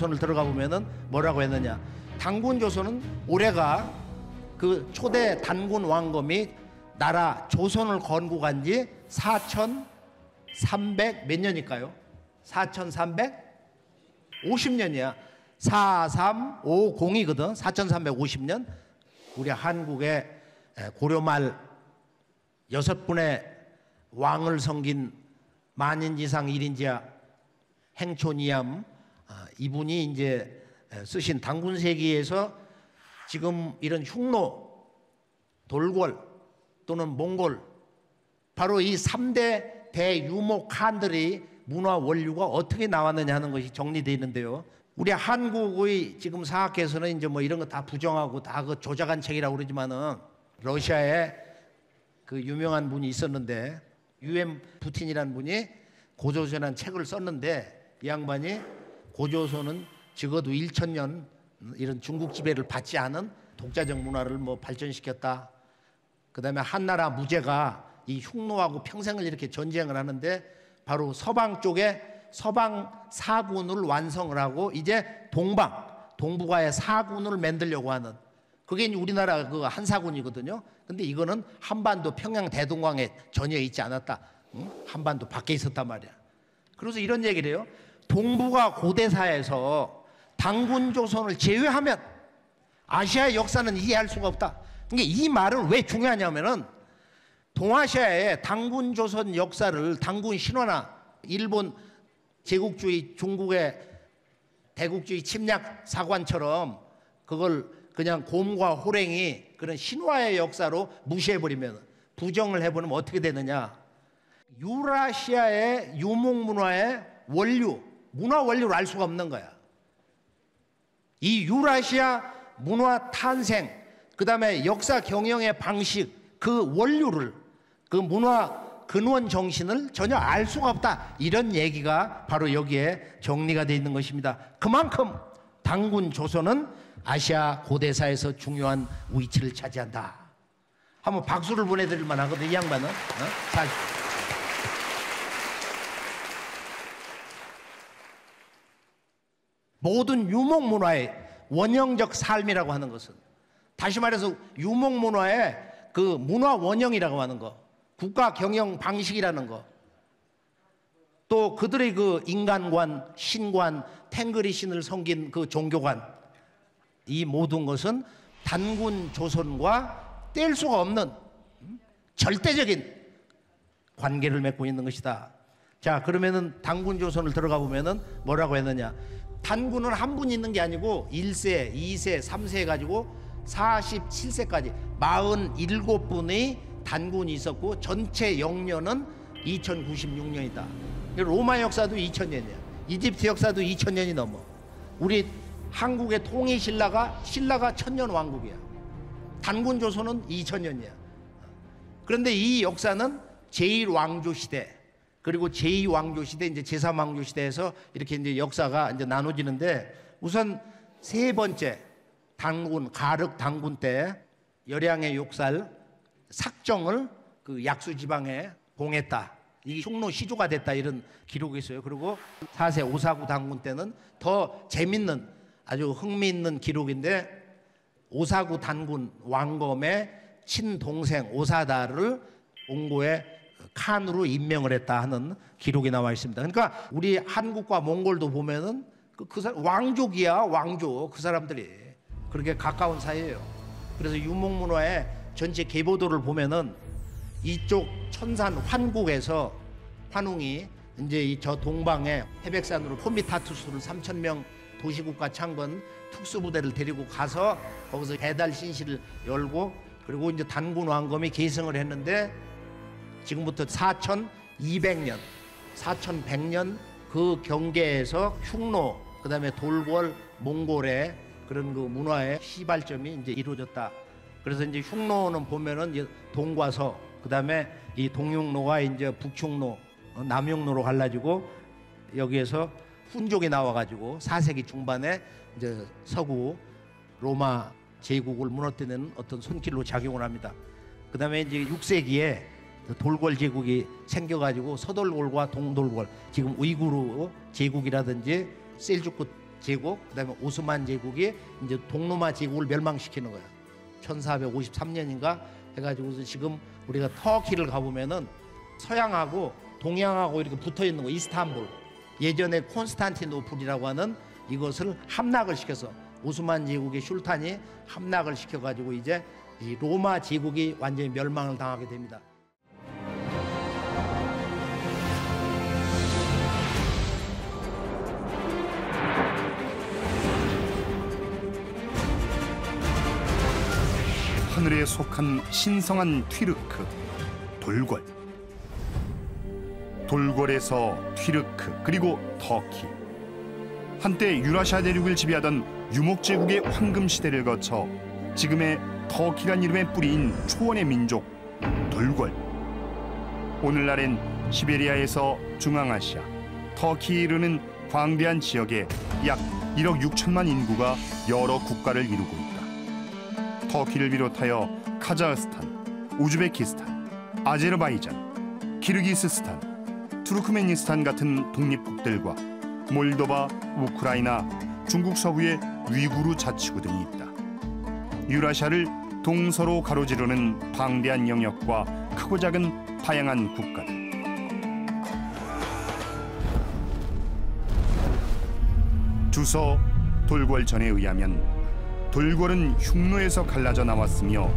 조선을 들어가 보면은 뭐라고 했느냐? 단군 조선은 올해가 그 초대 단군 왕검이 나라 조선을 건국한 지 4,300 몇 년일까요? 4,350년이야. 4350이거든. 4,350년. 우리 한국의 고려 말 여섯 분의 왕을 섬긴 만인지상 일인지야 행촌이암 아, 이분이 이제 쓰신 당군세기에서 지금 이런 흉노, 돌궐 또는 몽골 바로 이 3대 대유목 칸들이 문화 원류가 어떻게 나왔느냐 하는 것이 정리되어 있는데요. 우리 한국의 지금 사학에서는 이제 뭐 이런 거 다 부정하고 다 그 조작한 책이라고 그러지만은 러시아에 그 유명한 분이 있었는데 유엔 푸틴이라는 분이 고조선이라는 책을 썼는데 이 양반이 고조선은 적어도 1천년 이런 중국 지배를 받지 않은 독자적 문화를 뭐 발전시켰다. 그다음에 한나라 무제가 이 흉노하고 평생을 이렇게 전쟁을 하는데 바로 서방 쪽에 서방 사군을 완성을 하고 이제 동방 동북아의 사군을 만들려고 하는 그게 우리나라 그 한사군이거든요. 근데 이거는 한반도 평양 대동강에 전혀 있지 않았다. 응? 한반도 밖에 있었단 말이야. 그래서 이런 얘기를 해요. 동북아 고대사에서 당군 조선을 제외하면 아시아의 역사는 이해할 수가 없다. 그러니까 이 말은 왜 중요하냐면은 동아시아의 당군 조선 역사를 당군 신화나 일본 제국주의 중국의 대국주의 침략 사관처럼 그걸 그냥 곰과 호랭이 그런 신화의 역사로 무시해버리면 부정을 해버리면 어떻게 되느냐. 유라시아의 유목문화의 원류, 문화 원류를 알 수가 없는 거야. 이 유라시아 문화 탄생, 그 다음에 역사 경영의 방식, 그 원류를, 그 문화 근원 정신을 전혀 알 수가 없다. 이런 얘기가 바로 여기에 정리가 되어 있는 것입니다. 그만큼 당군 조선은 아시아 고대사에서 중요한 위치를 차지한다. 한번 박수를 보내드릴 만하거든, 이 양반은. 어? 사실. 모든 유목 문화의 원형적 삶이라고 하는 것은 다시 말해서 유목 문화의 그 문화 원형이라고 하는 거, 국가 경영 방식이라는 거, 또 그들의 그 인간관, 신관, 탱그리 신을 섬긴 그 종교관, 이 모든 것은 단군 조선과 뗄 수가 없는 절대적인 관계를 맺고 있는 것이다. 자, 그러면은 단군 조선을 들어가 보면은 뭐라고 했느냐? 단군은 한 분 있는 게 아니고 1세, 2세, 3세 해가지고 47세까지 47분의 단군이 있었고 전체 영년은 2096년이다. 로마 역사도 2000년이야. 이집트 역사도 2000년이 넘어. 우리 한국의 통일 신라가 신라가 천년 왕국이야. 단군 조선은 2000년이야. 그런데 이 역사는 제1왕조 시대 그리고 제2왕조 시대 이제 제3왕조 시대에서 이렇게 이제 역사가 이제 나눠지는데 우선 세 번째 당군 가륵 당군 때 열양의 욕살 삭정을 그 약수 지방에 봉했다. 이 흉노 시조가 됐다 이런 기록이 있어요. 그리고 4세 오사구 당군 때는 더 재밌는 아주 흥미있는 기록인데 오사구 단군 왕검의 친동생 오사다를 옹고에 칸으로 임명을 했다 하는 기록이 나와 있습니다. 그러니까 우리 한국과 몽골도 보면은 그, 그 사람 왕족이야 왕족 그 사람들이 그렇게 가까운 사이예요. 그래서 유목문화의 전체 계보도를 보면은 이쪽 천산 환국에서 환웅이 이제 저 동방에 해백산으로 코미타투스를 3천 명 도시국가 창건 특수부대를 데리고 가서 거기서 배달 신시를 열고 그리고 이제 단군 왕검이 계승을 했는데 지금부터 4,200년, 4,100년 그 경계에서 흉노, 그 다음에 돌궐, 몽골의 그런 그 문화의 시발점이 이제 이루어졌다. 그래서 이제 흉노는 보면은 이제 동과 서, 그 다음에 이 동육로가 이제 북흉로, 어, 남흉로로 갈라지고 여기에서 훈족이 나와가지고 4세기 중반에 이제 서구 로마 제국을 무너뜨리는 어떤 손길로 작용을 합니다. 그 다음에 이제 6세기에 돌궐 제국이 생겨가지고 서돌궐과 동돌궐 지금 우이구르 제국이라든지 셀주크 제국, 그다음에 오스만 제국이 이제 동로마 제국을 멸망시키는 거야. 1453년인가 해가지고서 지금 우리가 터키를 가보면은 서양하고 동양하고 이렇게 붙어 있는 거 이스탄불 예전에 콘스탄티노플이라고 하는 이것을 함락을 시켜서 오스만 제국의 슐탄이 함락을 시켜가지고 이제 이 로마 제국이 완전히 멸망을 당하게 됩니다. 하늘에 속한 신성한 튀르크 돌궐. 돌궐에서 튀르크 그리고 터키. 한때 유라시아 대륙을 지배하던 유목 제국의 황금 시대를 거쳐 지금의 터키란 이름의 뿌리인 초원의 민족 돌궐. 오늘날엔 시베리아에서 중앙아시아 터키 이르는 광대한 지역에 약 1억 6천만 인구가 여러 국가를 이루고 있다. 터키를 비롯하여 카자흐스탄, 우즈베키스탄, 아제르바이잔, 키르기스스탄, 투르크메니스탄 같은 독립국들과 몰도바, 우크라이나, 중국 서부의 위구르 자치구 등이 있다. 유라시아를 동서로 가로지르는 방대한 영역과 크고 작은 다양한 국가들. 주서 돌궐전에 의하면 돌궐은 흉노에서 갈라져 나왔으며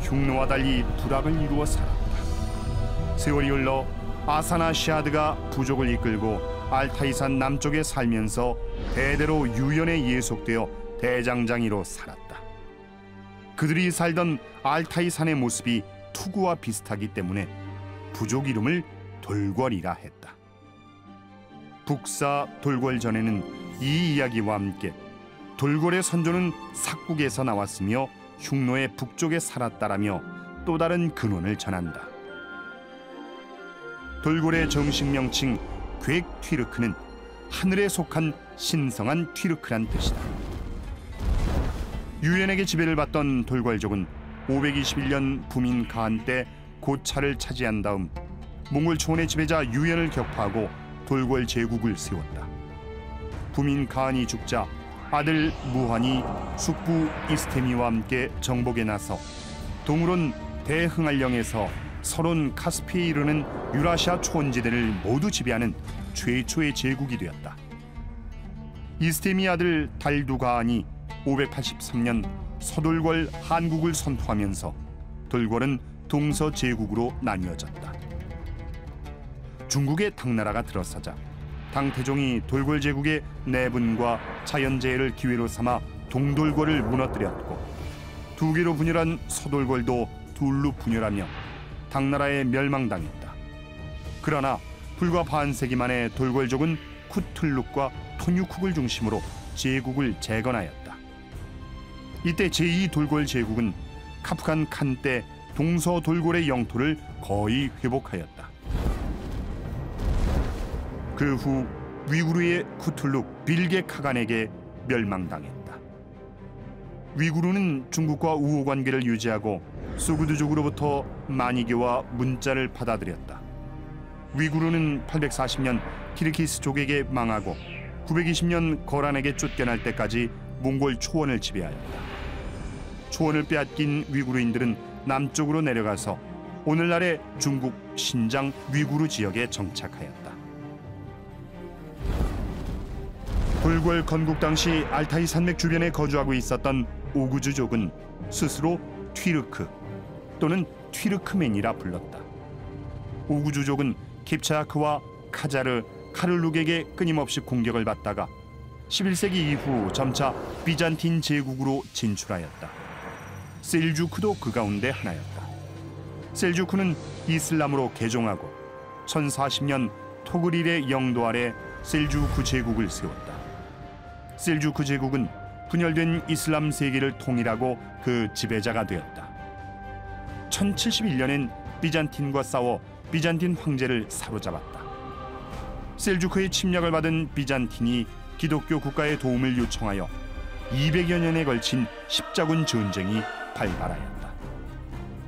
흉노와 달리 불악을 이루어 살았다. 세월이 흘러 아사나 시아드가 부족을 이끌고 알타이산 남쪽에 살면서 대대로 유연에 예속되어 대장장이로 살았다. 그들이 살던 알타이산의 모습이 투구와 비슷하기 때문에 부족 이름을 돌궐이라 했다. 북사 돌궐 전에는 이 이야기와 함께 돌궐의 선조는 삭국에서 나왔으며 흉노의 북쪽에 살았다라며 또 다른 근원을 전한다. 돌궐의 정식 명칭 괴 튀르크는 하늘에 속한 신성한 튀르크란 뜻이다. 유엔에게 지배를 받던 돌궐족은 521년 부민 가한 때 고차를 차지한 다음 몽골 초원의 지배자 유엔을 격파하고 돌궐 제국을 세웠다. 부민 가한이 죽자 아들 무한이 숙부 이스테미와 함께 정복에 나서 동물원 대흥알령에서 서론 카스피에 이르는 유라시아 초원지대를 모두 지배하는 최초의 제국이 되었다. 이스테미 아들 달두가한이 583년 서돌궐 한국을 선포하면서 돌궐은 동서 제국으로 나뉘어졌다. 중국의 당나라가 들어서자 당태종이 돌궐 제국의 내분과 자연재해를 기회로 삼아 동돌궐을 무너뜨렸고 두 개로 분열한 서돌궐도 둘로 분열하며 당나라에 멸망당했다. 그러나 불과 반세기 만에 돌궐족은 쿠틀룩과 토뉴쿡을 중심으로 제국을 재건하였다. 이때 제2돌궐 제국은 카프칸 칸 때 동서 돌궐의 영토를 거의 회복하였다. 그 후 위구르의 쿠툴룩 빌게 카간에게 멸망당했다. 위구르는 중국과 우호 관계를 유지하고 수구드족으로부터 만이교와 문자를 받아들였다. 위구르는 840년 키르키스족에게 망하고 920년 거란에게 쫓겨날 때까지 몽골 초원을 지배하였다. 초원을 빼앗긴 위구르인들은 남쪽으로 내려가서 오늘날의 중국 신장 위구르 지역에 정착하였다. 돌궐 건국 당시 알타이 산맥 주변에 거주하고 있었던 오구주족은 스스로 튀르크 또는 튀르크맨이라 불렀다. 오구주족은 킵차크와 카자르, 카를룩에게 끊임없이 공격을 받다가 11세기 이후 점차 비잔틴 제국으로 진출하였다. 셀주크도 그 가운데 하나였다. 셀주크는 이슬람으로 개종하고 1040년 토그릴의 영도 아래 셀주크 제국을 세웠다. 셀주크 제국은 분열된 이슬람 세계를 통일하고 그 지배자가 되었다. 1071년엔 비잔틴과 싸워 비잔틴 황제를 사로잡았다. 셀주크의 침략을 받은 비잔틴이 기독교 국가의 도움을 요청하여 200여 년에 걸친 십자군 전쟁이 발발하였다.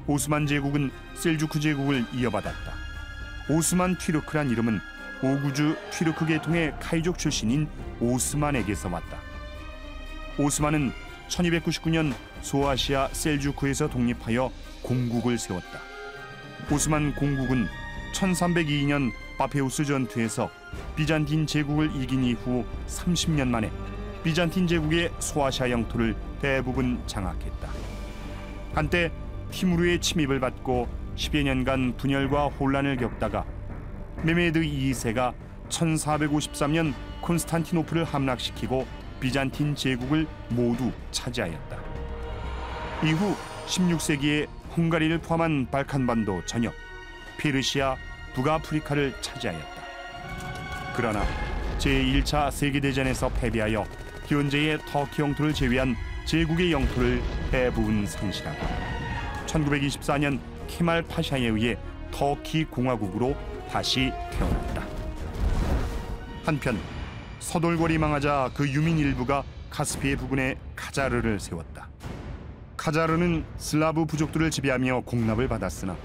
오스만 제국은 셀주크 제국을 이어받았다. 오스만 튀르크란 이름은 오구주 튀르크 계통의 카이족 출신인 오스만에게서 왔다. 오스만은 1299년 소아시아 셀주크에서 독립하여 공국을 세웠다. 오스만 공국은 1302년 파페우스 전투에서 비잔틴 제국을 이긴 이후 30년 만에 비잔틴 제국의 소아시아 영토를 대부분 장악했다. 한때 티무르의 침입을 받고 10여 년간 분열과 혼란을 겪다가 메메드 2세가 1453년 콘스탄티노플을 함락시키고 비잔틴 제국을 모두 차지하였다. 이후 16세기에 헝가리를 포함한 발칸반도 전역, 페르시아, 북아프리카를 차지하였다. 그러나 제1차 세계대전에서 패배하여 현재의 터키 영토를 제외한 제국의 영토를 대부분 상실하고 1924년 케말 파샤에 의해 터키 공화국으로 다시 태어났다. 한편 서돌골이 망하자 그 유민 일부가 카스피해 부근에 카자르를 세웠다. 카자르는 슬라브 부족들을 지배하며 공납을 받았으나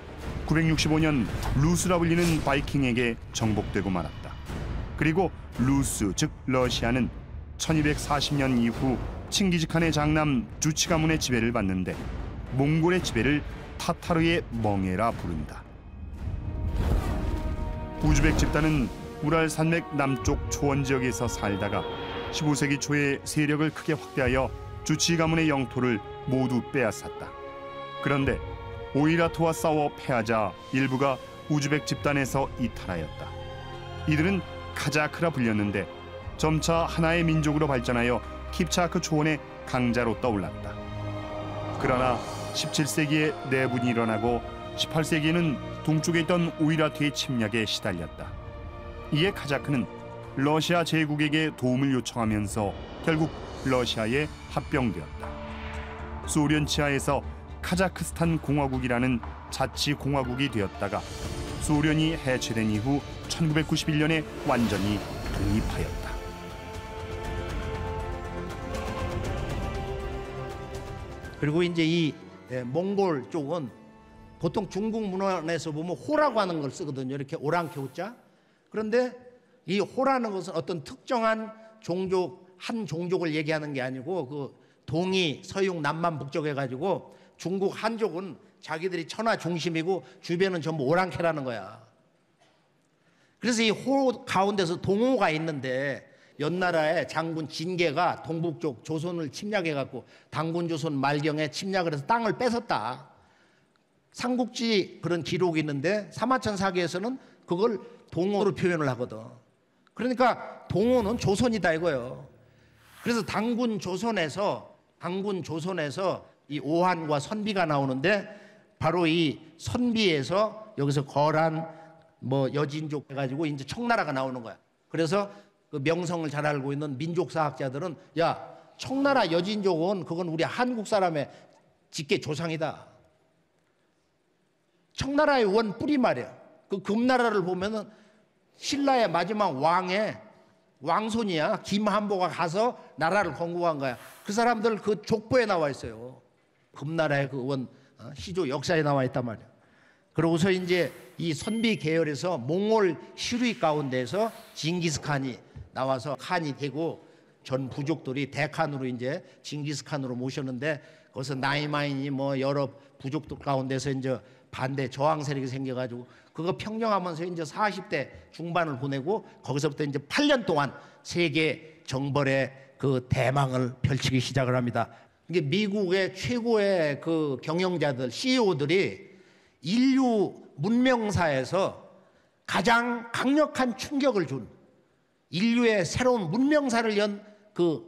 965년 루스라 불리는 바이킹에게 정복되고 말았다. 그리고 루스 즉 러시아는 1240년 이후 칭기즈칸의 장남 주치 가문의 지배를 받는데 몽골의 지배를 타타르의 멍에라 부른다. 우즈벡 집단은 우랄 산맥 남쪽 초원 지역에서 살다가 15세기 초에 세력을 크게 확대하여 주치 가문의 영토를 모두 빼앗았다. 그런데 오이라토와 싸워 패하자 일부가 우즈벡 집단에서 이탈하였다. 이들은 카자크라 불렸는데 점차 하나의 민족으로 발전하여 킵차크 초원의 강자로 떠올랐다. 그러나 17세기에 내분이 일어나고 18세기에는 동쪽에 있던 오이라트의 침략에 시달렸다. 이에 카자크는 러시아 제국에게 도움을 요청하면서 결국 러시아에 합병되었다. 소련 치하에서 카자크스탄 공화국이라는 자치 공화국이 되었다가 소련이 해체된 이후 1991년에 완전히 독립하였다. 그리고 이제 이 예, 몽골 쪽은 보통 중국 문헌에서 보면 호라고 하는 걸 쓰거든요. 이렇게 오랑캐우자. 그런데 이 호라는 것은 어떤 특정한 종족 한 종족을 얘기하는 게 아니고 그 동이 서육 남만 북쪽 해가지고 중국 한족은 자기들이 천하 중심이고 주변은 전부 오랑캐라는 거야. 그래서 이 호 가운데서 동호가 있는데 연나라의 장군 진계가 동북쪽 조선을 침략해갖고 당군 조선 말경에 침략을 해서 땅을 뺏었다. 삼국지 그런 기록이 있는데 사마천 사기에서는 그걸 동호로 표현을 하거든. 그러니까 동호는 조선이다 이거예요. 그래서 당군 조선에서 당군 조선에서 이 오한과 선비가 나오는데 바로 이 선비에서 여기서 거란 뭐 여진족 해가지고 이제 청나라가 나오는 거야. 그래서 그 명성을 잘 알고 있는 민족사학자들은 야 청나라 여진족은 그건 우리 한국 사람의 직계 조상이다. 청나라의 원 뿌리 말이야. 그 금나라를 보면은 신라의 마지막 왕의 왕손이야. 김한보가 가서 나라를 건국한 거야. 그 사람들 그 족보에 나와 있어요. 금나라의 그원 어, 시조 역사에 나와 있단 말이야. 그러고서 이제 이 선비 계열에서 몽골 시루이 가운데서 징기스칸이 나와서 칸이 되고 전 부족들이 대칸으로 이제 징기스칸으로 모셨는데 거기서 나이마인이 뭐 여러 부족들 가운데서 이제 반대 저항 세력이 생겨가지고 그거 평정하면서 이제 40대 중반을 보내고 거기서부터 이제 8년 동안 세계 정벌의 그 대망을 펼치기 시작을 합니다. 이게 미국의 최고의 그 경영자들, CEO들이 인류 문명사에서 가장 강력한 충격을 준 인류의 새로운 문명사를 연 그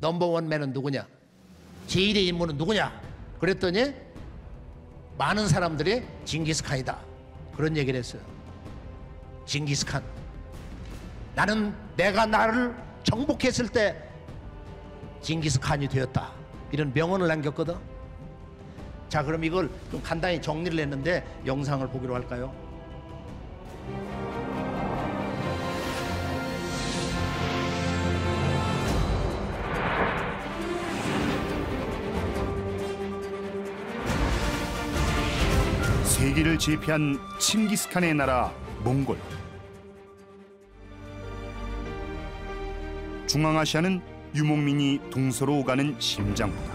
넘버원 맨은 누구냐? 제1의 인물은 누구냐? 그랬더니 많은 사람들이 징기스칸이다. 그런 얘기를 했어요. 징기스칸. 나는 내가 나를 정복했을 때 징기스칸이 되었다. 이런 명언을 남겼거든. 자, 그럼 이걸 좀 간단히 정리를 했는데 영상을 보기로 할까요? 세계를 제패한 칭기스칸의 나라 몽골. 중앙아시아는 유목민이 동서로 오가는 심장보다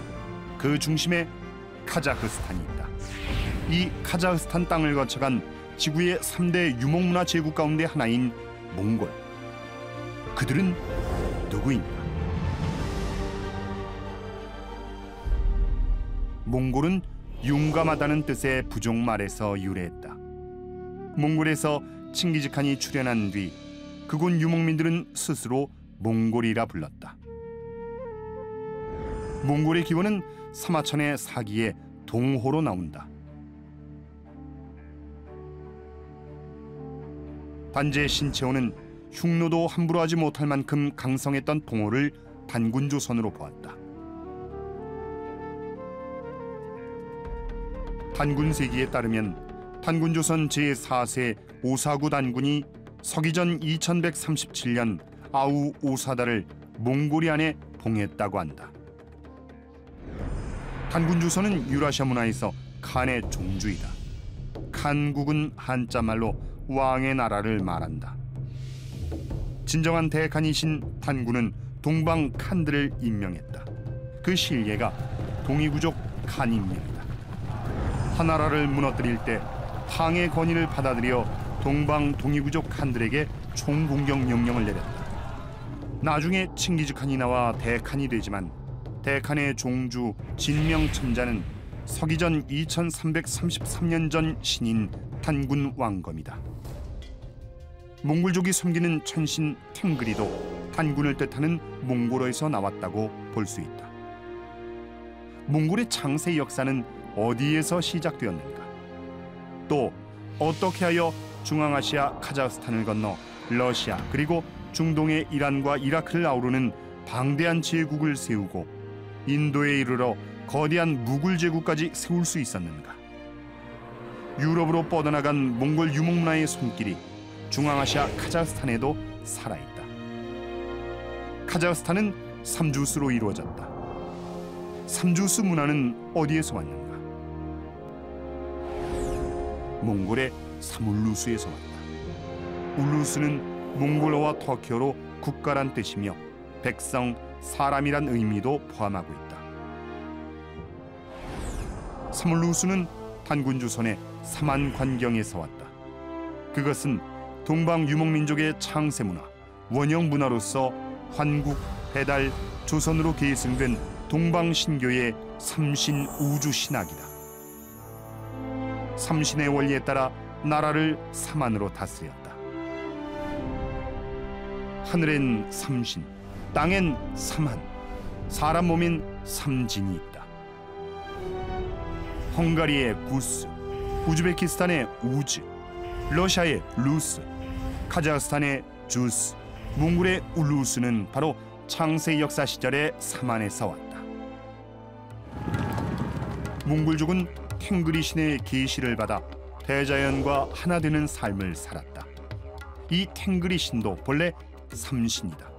그 중심에 카자흐스탄이 있다. 이 카자흐스탄 땅을 거쳐간 지구의 3대 유목문화 제국 가운데 하나인 몽골. 그들은 누구인가? 몽골은 용감하다는 뜻의 부족말에서 유래했다. 몽골에서 칭기즈칸이 출현한 뒤 그곳 유목민들은 스스로 몽골이라 불렀다. 몽골의 기원은 사마천의 사기의 동호로 나온다. 단제 신채호는 흉노도 함부로 하지 못할 만큼 강성했던 동호를 단군 조선으로 보았다. 단군세기에 따르면 단군조선 제4세 오사구 단군이 서기전 2137년 아우 오사다를 몽골이 안에 봉했다고 한다. 단군조선은 유라시아 문화에서 칸의 종주이다. 칸국은 한자말로 왕의 나라를 말한다. 진정한 대칸이신 단군은 동방 칸들을 임명했다. 그 실예가 동이부족 칸임명이다. 하나라를 무너뜨릴 때 탕의 권위를 받아들여 동방 동이부족 칸들에게 총공격 명령을 내렸다. 나중에 칭기즈 칸이 나와 대칸이 되지만 대칸의 종주 진명천자는 서기전 2333년 전 신인 단군 왕검이다. 몽골족이 섬기는 천신 탱그리도 단군을 뜻하는 몽골어에서 나왔다고 볼 수 있다. 몽골의 창세 역사는 어디에서 시작되었는가? 또 어떻게 하여 중앙아시아 카자흐스탄을 건너 러시아 그리고 중동의 이란과 이라크를 아우르는 방대한 제국을 세우고 인도에 이르러 거대한 무굴 제국까지 세울 수 있었는가? 유럽으로 뻗어나간 몽골 유목문화의 손길이 중앙아시아 카자흐스탄에도 살아있다. 카자흐스탄은 삼주스로 이루어졌다. 삼주스 문화는 어디에서 왔는가? 몽골의 사물루스에서 왔다. 울루스는 몽골어와 터키어로 국가란 뜻이며 백성, 사람이란 의미도 포함하고 있다. 사물루스는 단군주선의 사만 관경에서 왔다. 그것은 동방 유목민족의 창세 문화, 원형 문화로서 환국, 해달, 조선으로 계승된 동방 신교의 삼신 우주 신학이다. 삼신의 원리에 따라 나라를 사만으로 다스렸다. 하늘엔 삼신, 땅엔 삼한, 사람 몸인 삼진이 있다. 헝가리의 구스, 우즈베키스탄의 우즈, 러시아의 루스, 카자흐스탄의 주스, 몽골의 울루스는 바로 창세 역사 시절의 사만에서 왔다. 몽골족은 텡그리 신의 계시를 받아 대자연과 하나 되는 삶을 살았다. 이 텡그리 신도 본래 삼신이다.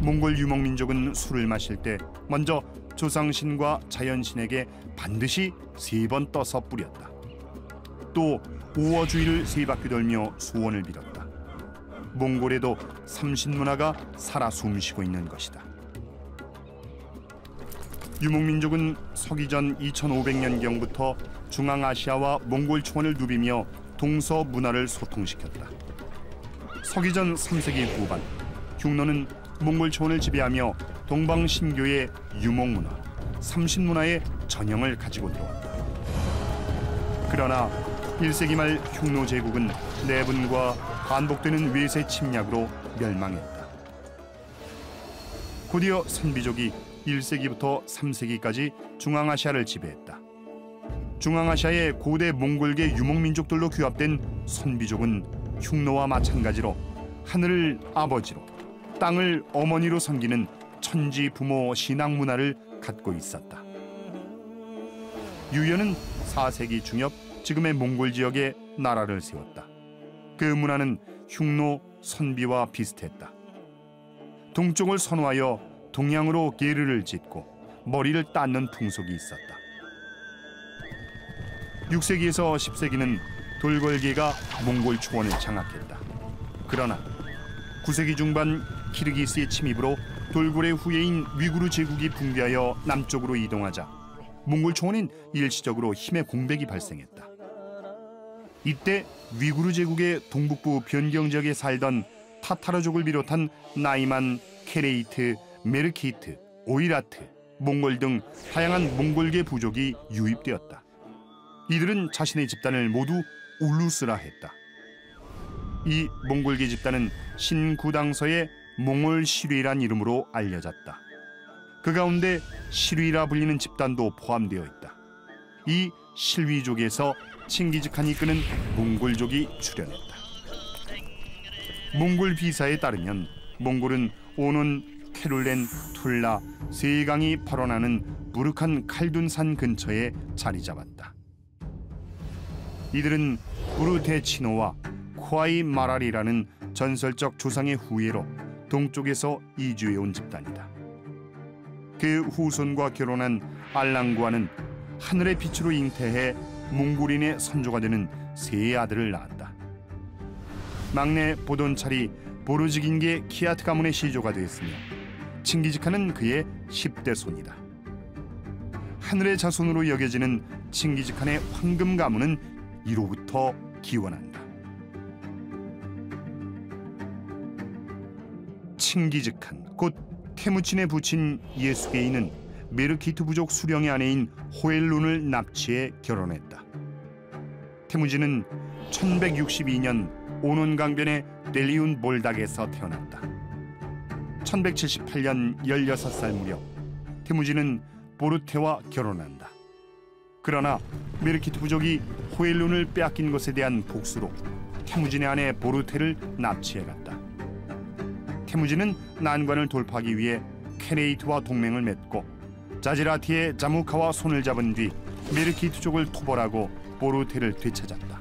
몽골 유목 민족은 술을 마실 때 먼저 조상신과 자연신에게 반드시 세 번 떠서 뿌렸다. 또 오어주의를 세 바퀴 돌며 소원을 빌었다. 몽골에도 삼신 문화가 살아 숨쉬고 있는 것이다. 유목민족은 서기 전 2500년경부터 중앙아시아와 몽골 초원을 누비며 동서 문화를 소통시켰다. 서기 전 3세기 후반 흉노는 몽골 초원을 지배하며 동방 신교의 유목 문화, 삼신 문화의 전형을 가지고 들어왔다. 그러나 1세기 말 흉노 제국은 내분과 반복되는 외세 침략으로 멸망했다. 곧이어 선비족이 1세기부터 3세기까지 중앙아시아를 지배했다. 중앙아시아의 고대 몽골계 유목민족들로 규합된 선비족은 흉노와 마찬가지로 하늘을 아버지로 땅을 어머니로 섬기는 천지 부모 신앙 문화를 갖고 있었다. 유연은 4세기 중엽 지금의 몽골 지역에 나라를 세웠다. 그 문화는 흉노 선비와 비슷했다. 동쪽을 선호하여 동양으로 게르를 짓고 머리를 닦는 풍속이 있었다. 6세기에서 10세기는 돌궐계가 몽골 초원을 장악했다. 그러나 9세기 중반 키르기스의 침입으로 돌궐의 후예인 위구르 제국이 붕괴하여 남쪽으로 이동하자 몽골 총원인 일시적으로 힘의 공백이 발생했다. 이때 위구르 제국의 동북부 변경 지역에 살던 타타르족을 비롯한 나이만, 케레이트, 메르키트, 오이라트, 몽골 등 다양한 몽골계 부족이 유입되었다. 이들은 자신의 집단을 모두 울루스라 했다. 이 몽골계 집단은 신구당서의 몽골 시리란 이름으로 알려졌다. 그 가운데 시리라 불리는 집단도 포함되어 있다. 이 실위족에서 칭기즈칸이 이끄는 몽골족이 출현했다. 몽골 비사에 따르면 몽골은 오논, 케룰렌, 툴라, 세강이 발원하는 부르칸 칼둔산 근처에 자리 잡았다. 이들은 부르테치노와 코아이 마랄이라는 전설적 조상의 후예로 동쪽에서 이주해 온 집단이다. 그 후손과 결혼한 알랑구아는 하늘의 빛으로 잉태해 몽골인의 선조가 되는 세 아들을 낳았다. 막내 보돈찰이 보르지긴게 키아트 가문의 시조가 되었으며 칭기즈칸은 그의 10대 손이다. 하늘의 자손으로 여겨지는 칭기즈칸의 황금 가문은 이로부터 기원한다. 칭기즈칸 곧 테무친의 부친 예수게이는 메르키트 부족 수령의 아내인 호엘룬을 납치해 결혼했다. 테무진은 1162년 오논강변의 델리운 몰닥에서 태어났다. 1178년 16살 무렵 테무진은 보르테와 결혼한다. 그러나 메르키트 부족이 호엘룬을 빼앗긴 것에 대한 복수로 테무진의 아내 보르테를 납치해갔다. 테무진은 난관을 돌파하기 위해 케네이트와 동맹을 맺고 자지라티의 자무카와 손을 잡은 뒤 메르키트족을 토벌하고 보르테를 되찾았다.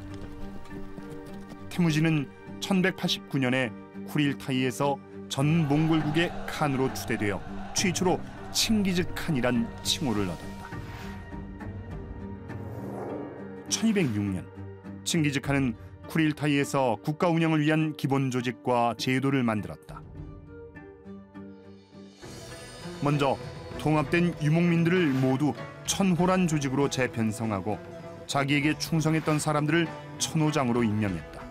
테무진은 1189년에 쿠릴타이에서 전 몽골국의 칸으로 추대되어 최초로 칭기즈 칸이란 칭호를 얻었다. 1206년 칭기즈 칸은 쿠릴타이에서 국가 운영을 위한 기본 조직과 제도를 만들었다. 먼저 통합된 유목민들을 모두 천호란 조직으로 재편성하고 자기에게 충성했던 사람들을 천호장으로 임명했다.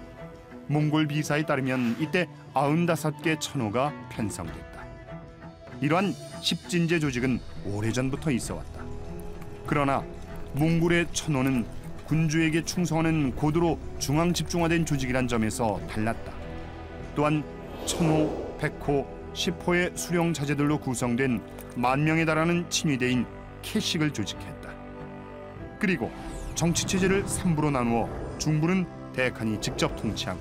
몽골 비사에 따르면 이때 95개 천호가 편성됐다. 이러한 십진제 조직은 오래전부터 있어 왔다. 그러나 몽골의 천호는 군주에게 충성하는 고도로 중앙 집중화된 조직이란 점에서 달랐다. 또한 천호, 백호, 십호의 수령 자제들로 구성된 만 명에 달하는 친위대인 캐식을 조직했다. 그리고 정치 체제를 3부로 나누어 중부는 대칸이 직접 통치하고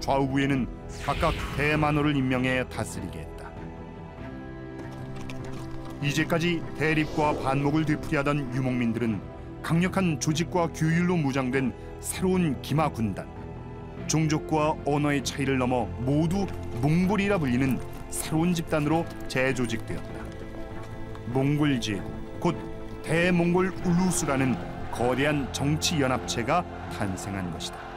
좌우부에는 각각 대만호를 임명해 다스리게 했다. 이제까지 대립과 반목을 되풀이하던 유목민들은 강력한 조직과 규율로 무장된 새로운 기마 군단, 종족과 언어의 차이를 넘어 모두 몽골이라 불리는 새로운 집단으로 재조직되었다. 몽골 제국, 곧 대몽골 울루스라는 거대한 정치 연합체가 탄생한 것이다.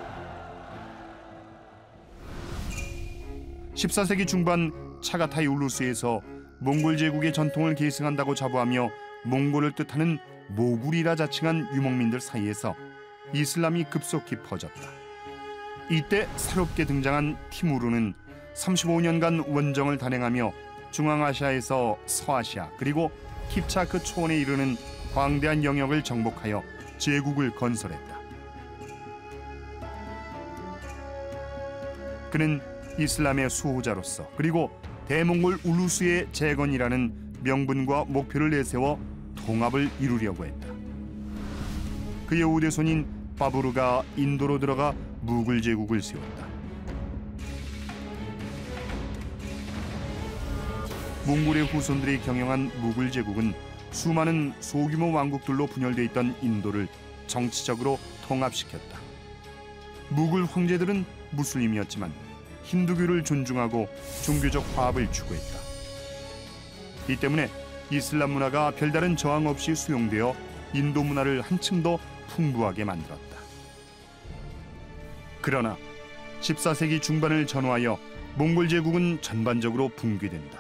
14세기 중반 차가타이 울루스에서 몽골 제국의 전통을 계승한다고 자부하며 몽골을 뜻하는 모굴이라 자칭한 유목민들 사이에서 이슬람이 급속히 퍼졌다. 이때 새롭게 등장한 티무르는 35년간 원정을 단행하며 중앙아시아에서 서아시아 그리고 킵차크 그 초원에 이르는 광대한 영역을 정복하여 제국을 건설했다. 그는 이슬람의 수호자로서 그리고 대몽골 울루스의 재건이라는 명분과 목표를 내세워 통합을 이루려고 했다. 그의 우대손인 바부르가 인도로 들어가 무굴 제국을 세웠다. 몽골의 후손들이 경영한 무굴 제국은 수많은 소규모 왕국들로 분열돼 있던 인도를 정치적으로 통합시켰다. 무굴 황제들은 무슬림이었지만 힌두교를 존중하고 종교적 화합을 추구했다. 이 때문에 이슬람 문화가 별다른 저항 없이 수용되어 인도 문화를 한층 더 풍부하게 만들었다. 그러나 14세기 중반을 전후하여 몽골 제국은 전반적으로 붕괴된다.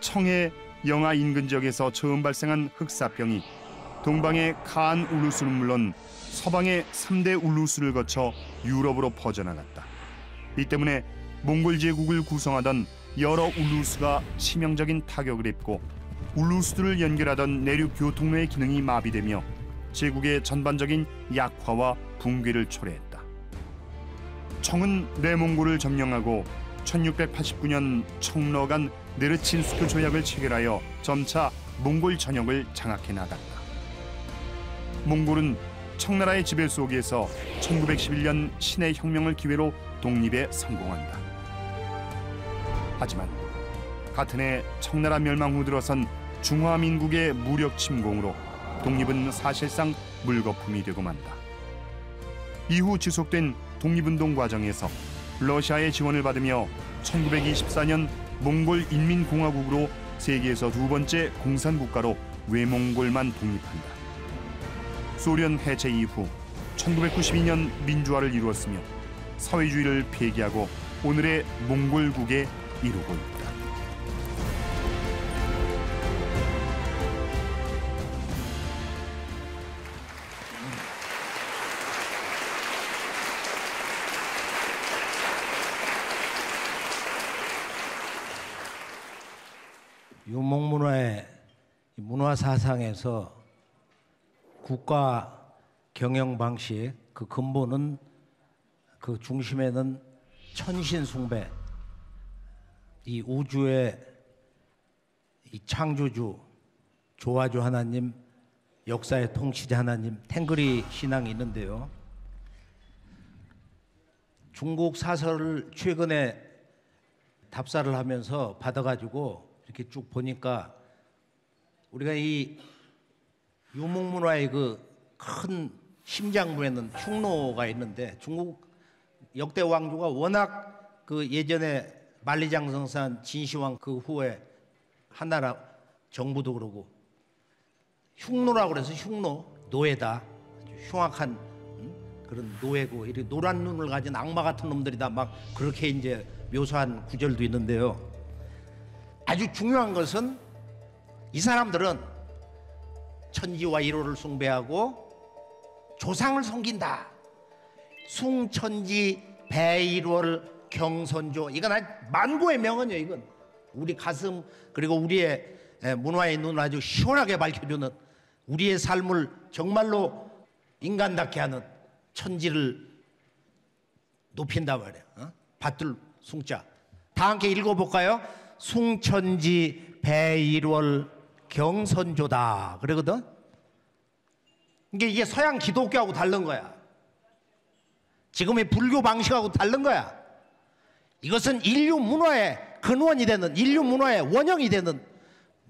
청해 영하 인근 지역에서 처음 발생한 흑사병이 동방의 칸 울루스는 물론 서방의 3대 울루스를 거쳐 유럽으로 퍼져나갔다. 이 때문에 몽골 제국을 구성하던 여러 울루스가 치명적인 타격을 입고 울루스들을 연결하던 내륙 교통로의 기능이 마비되며 제국의 전반적인 약화와 붕괴를 초래했다. 청은 내몽골을 점령하고 1689년 청러 간 네르친스크 조약을 체결하여 점차 몽골 전역을 장악해 나갔다. 몽골은 청나라의 지배 속에서 1911년 신의 혁명을 기회로 독립에 성공한다. 하지만 같은 해 청나라 멸망 후 들어선 중화민국의 무력 침공으로 독립은 사실상 물거품이 되고 만다. 이후 지속된 독립운동 과정에서 러시아의 지원을 받으며 1924년 몽골 인민공화국으로 세계에서 두 번째 공산국가로 외몽골만 독립한다. 소련 해체 이후 1992년 민주화를 이루었으며 사회주의를 폐기하고 오늘의 몽골국에 이루고 있다. 유목 문화의 문화 사상에서 국가 경영 방식 그 근본은 그 중심에는 천신 숭배 이 우주의 이 창조주 조화주 하나님 역사의 통치자 하나님 탱그리 신앙이 있는데요. 중국 사설을 최근에 답사를 하면서 받아가지고 이렇게 쭉 보니까 우리가 이 유목문화의 그 큰 심장부에는 흉노가 있는데 중국 역대 왕조가 워낙 그 예전에 만리장성산 진시황 그 후에 한나라 정부도 그러고 흉노라고 그래서 흉노 노예다 흉악한 음? 그런 노예고 이렇게 노란 눈을 가진 악마 같은 놈들이다 막 그렇게 이제 묘사한 구절도 있는데요. 아주 중요한 것은 이 사람들은 천지와 일호를 숭배하고 조상을 섬긴다. 숭천지 배일월 경선조 이건 아주 만고의 명언이에요. 이건 우리 가슴 그리고 우리의 문화의 눈을 아주 시원하게 밝혀주는 우리의 삶을 정말로 인간답게 하는 천지를 높인다 말이야. 어? 밭들 숭자. 다 함께 읽어볼까요? 숭천지 배일월 경선조다. 그러거든. 이게 이게 서양 기독교하고 다른 거야. 지금의 불교 방식하고 다른 거야. 이것은 인류 문화의 근원이 되는 인류 문화의 원형이 되는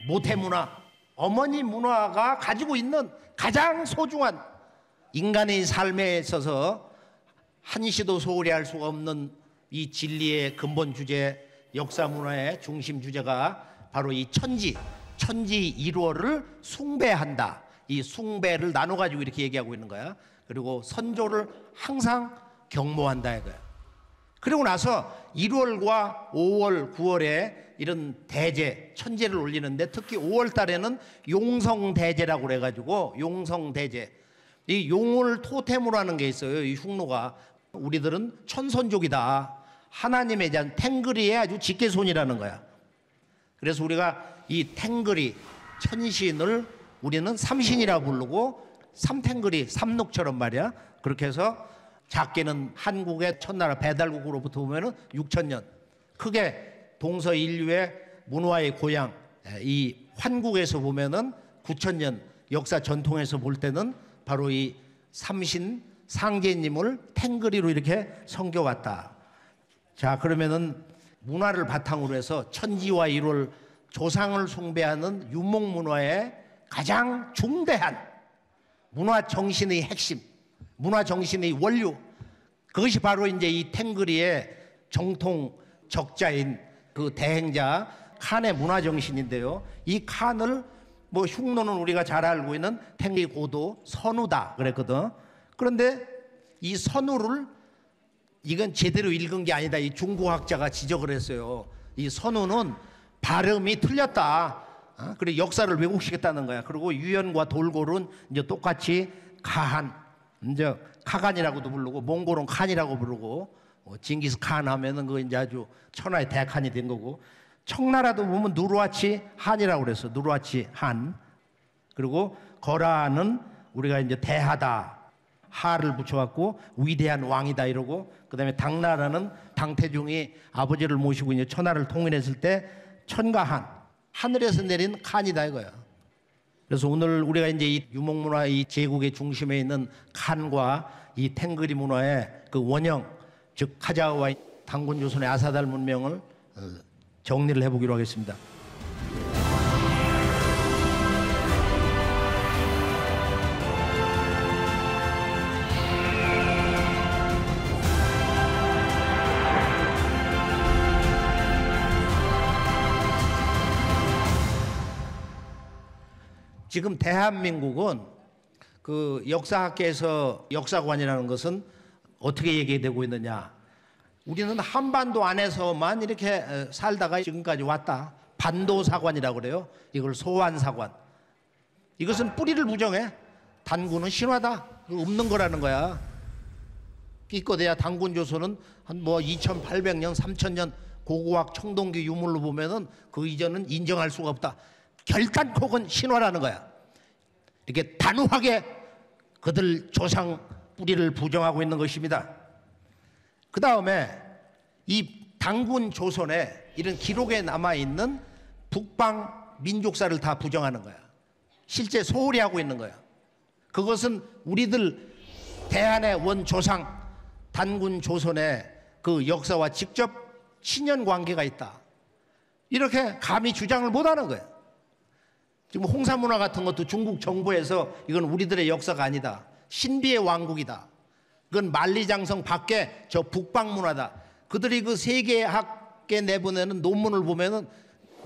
모태 문화, 어머니 문화가 가지고 있는 가장 소중한 인간의 삶에 있어서 한시도 소홀히 할 수가 없는 이 진리의 근본 주제, 역사 문화의 중심 주제가 바로 이 천지, 천지 일월을 숭배한다. 이 숭배를 나눠 가지고 이렇게 얘기하고 있는 거야. 그리고 선조를 항상 경모한다 이거야. 그리고 나서 1월과 5월, 9월에 이런 대제, 천제를 올리는데 특히 5월 달에는 용성 대제라고 그래 가지고 용성 대제. 이 용을 토템으로 하는 게 있어요. 이 흉노가. 우리들은 천선족이다. 하나님에 대한 탱그리의 아주 직계손이라는 거야. 그래서 우리가 이 탱그리, 천신을 우리는 삼신이라 부르고 삼탱그리, 삼록처럼 말이야. 그렇게 해서 작게는 한국의 첫나라 배달국으로부터 보면은 6천 년. 크게 동서 인류의 문화의 고향 이 환국에서 보면은 9천 년 역사 전통에서 볼 때는 바로 이 삼신 상제님을 탱그리로 이렇게 섬겨왔다. 자 그러면은 문화를 바탕으로 해서 천지와 일월 조상을 숭배하는 유목 문화의 가장 중대한 문화 정신의 핵심, 문화 정신의 원류, 그것이 바로 이제 이 탱그리의 정통 적자인 그 대행자 칸의 문화 정신인데요. 이 칸을 뭐 흉노는 우리가 잘 알고 있는 탱리 고도 선우다 그랬거든. 그런데 이 선우를 이건 제대로 읽은 게 아니다. 이 중국학자가 지적을 했어요. 이 선우는 발음이 틀렸다. 어? 그래 역사를 왜곡시켰다는 거야. 그리고 유연과 돌골은 이제 똑같이 가한, 이제 카간이라고도 부르고 몽골은 칸이라고 부르고 어, 징기스 칸 하면은 그 이제 아주 천하의 대칸이 된 거고 청나라도 보면 누르아치 한이라고 그랬어. 누르아치 한. 그리고 거라는 우리가 이제 대하다 하를 붙여갖고 위대한 왕이다 이러고 그다음에 당나라는 당태종이 아버지를 모시고 이제 천하를 통일했을 때 천가한 하늘에서 내린 칸이다 이거야. 그래서 오늘 우리가 이제 이 유목문화 이 제국의 중심에 있는 칸과 이 탱그리 문화의 그 원형 즉 카자흐와 당군 조선의 아사달 문명을 어, 정리를 해보기로 하겠습니다. 지금 대한민국은 그 역사학계에서 역사관이라는 것은 어떻게 얘기되고 있느냐? 우리는 한반도 안에서만 이렇게 어, 살다가 지금까지 왔다. 반도사관이라고 그래요. 이걸 소환사관. 이것은 뿌리를 부정해. 단군은 신화다. 없는 거라는 거야. 끼꺼대야 단군 조선은 한 뭐 2800년, 3000년 고고학 청동기 유물로 보면은 그 이전은 인정할 수가 없다. 결단코 건 신화라는 거야. 이렇게 단호하게 그들 조상 뿌리를 부정하고 있는 것입니다. 그 다음에 이 당군 조선에 이런 기록에 남아 있는 북방 민족사를 다 부정하는 거야. 실제 소홀히 하고 있는 거야. 그것은 우리들 대한의 원 조상 단군 조선의 그 역사와 직접 친연 관계가 있다. 이렇게 감히 주장을 못 하는 거야. 지금 홍사 문화 같은 것도 중국 정부에서 이건 우리들의 역사가 아니다. 신비의 왕국이다. 그건 만리장성 밖에 저 북방 문화다. 그들이 그 세계학계 내보내는 논문을 보면은